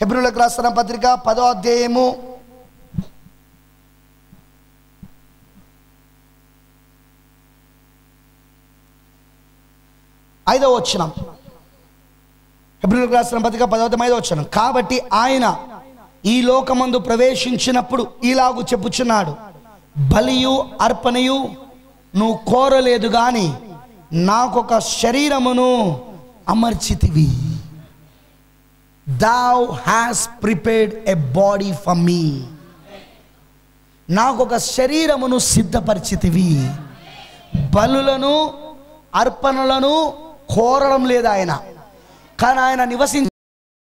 హెబ్రిలకు రాసిన పత్రిక పదో అధ్యాయము. ఐదో వచ్చినాం హెబ్రిలకు రాసిన పత్రిక పదవతం ఐదో వచ్చినాం కాబట్టి ఆయన ఈ లోకమందు ప్రవేశించినప్పుడు ఇలాగు చెప్పుచున్నాడు. బలియు అర్పణయు నువ్వు కోరలేదు కానీ నాకొక శరీరమును అమర్చితివి. Thou has prepared a body for me నాకొక శరీరమును సిద్ధపరిచితివి. బలులను అర్పణలను కోరడం లేదు ఆయన. కానీ ఆయన నివసించ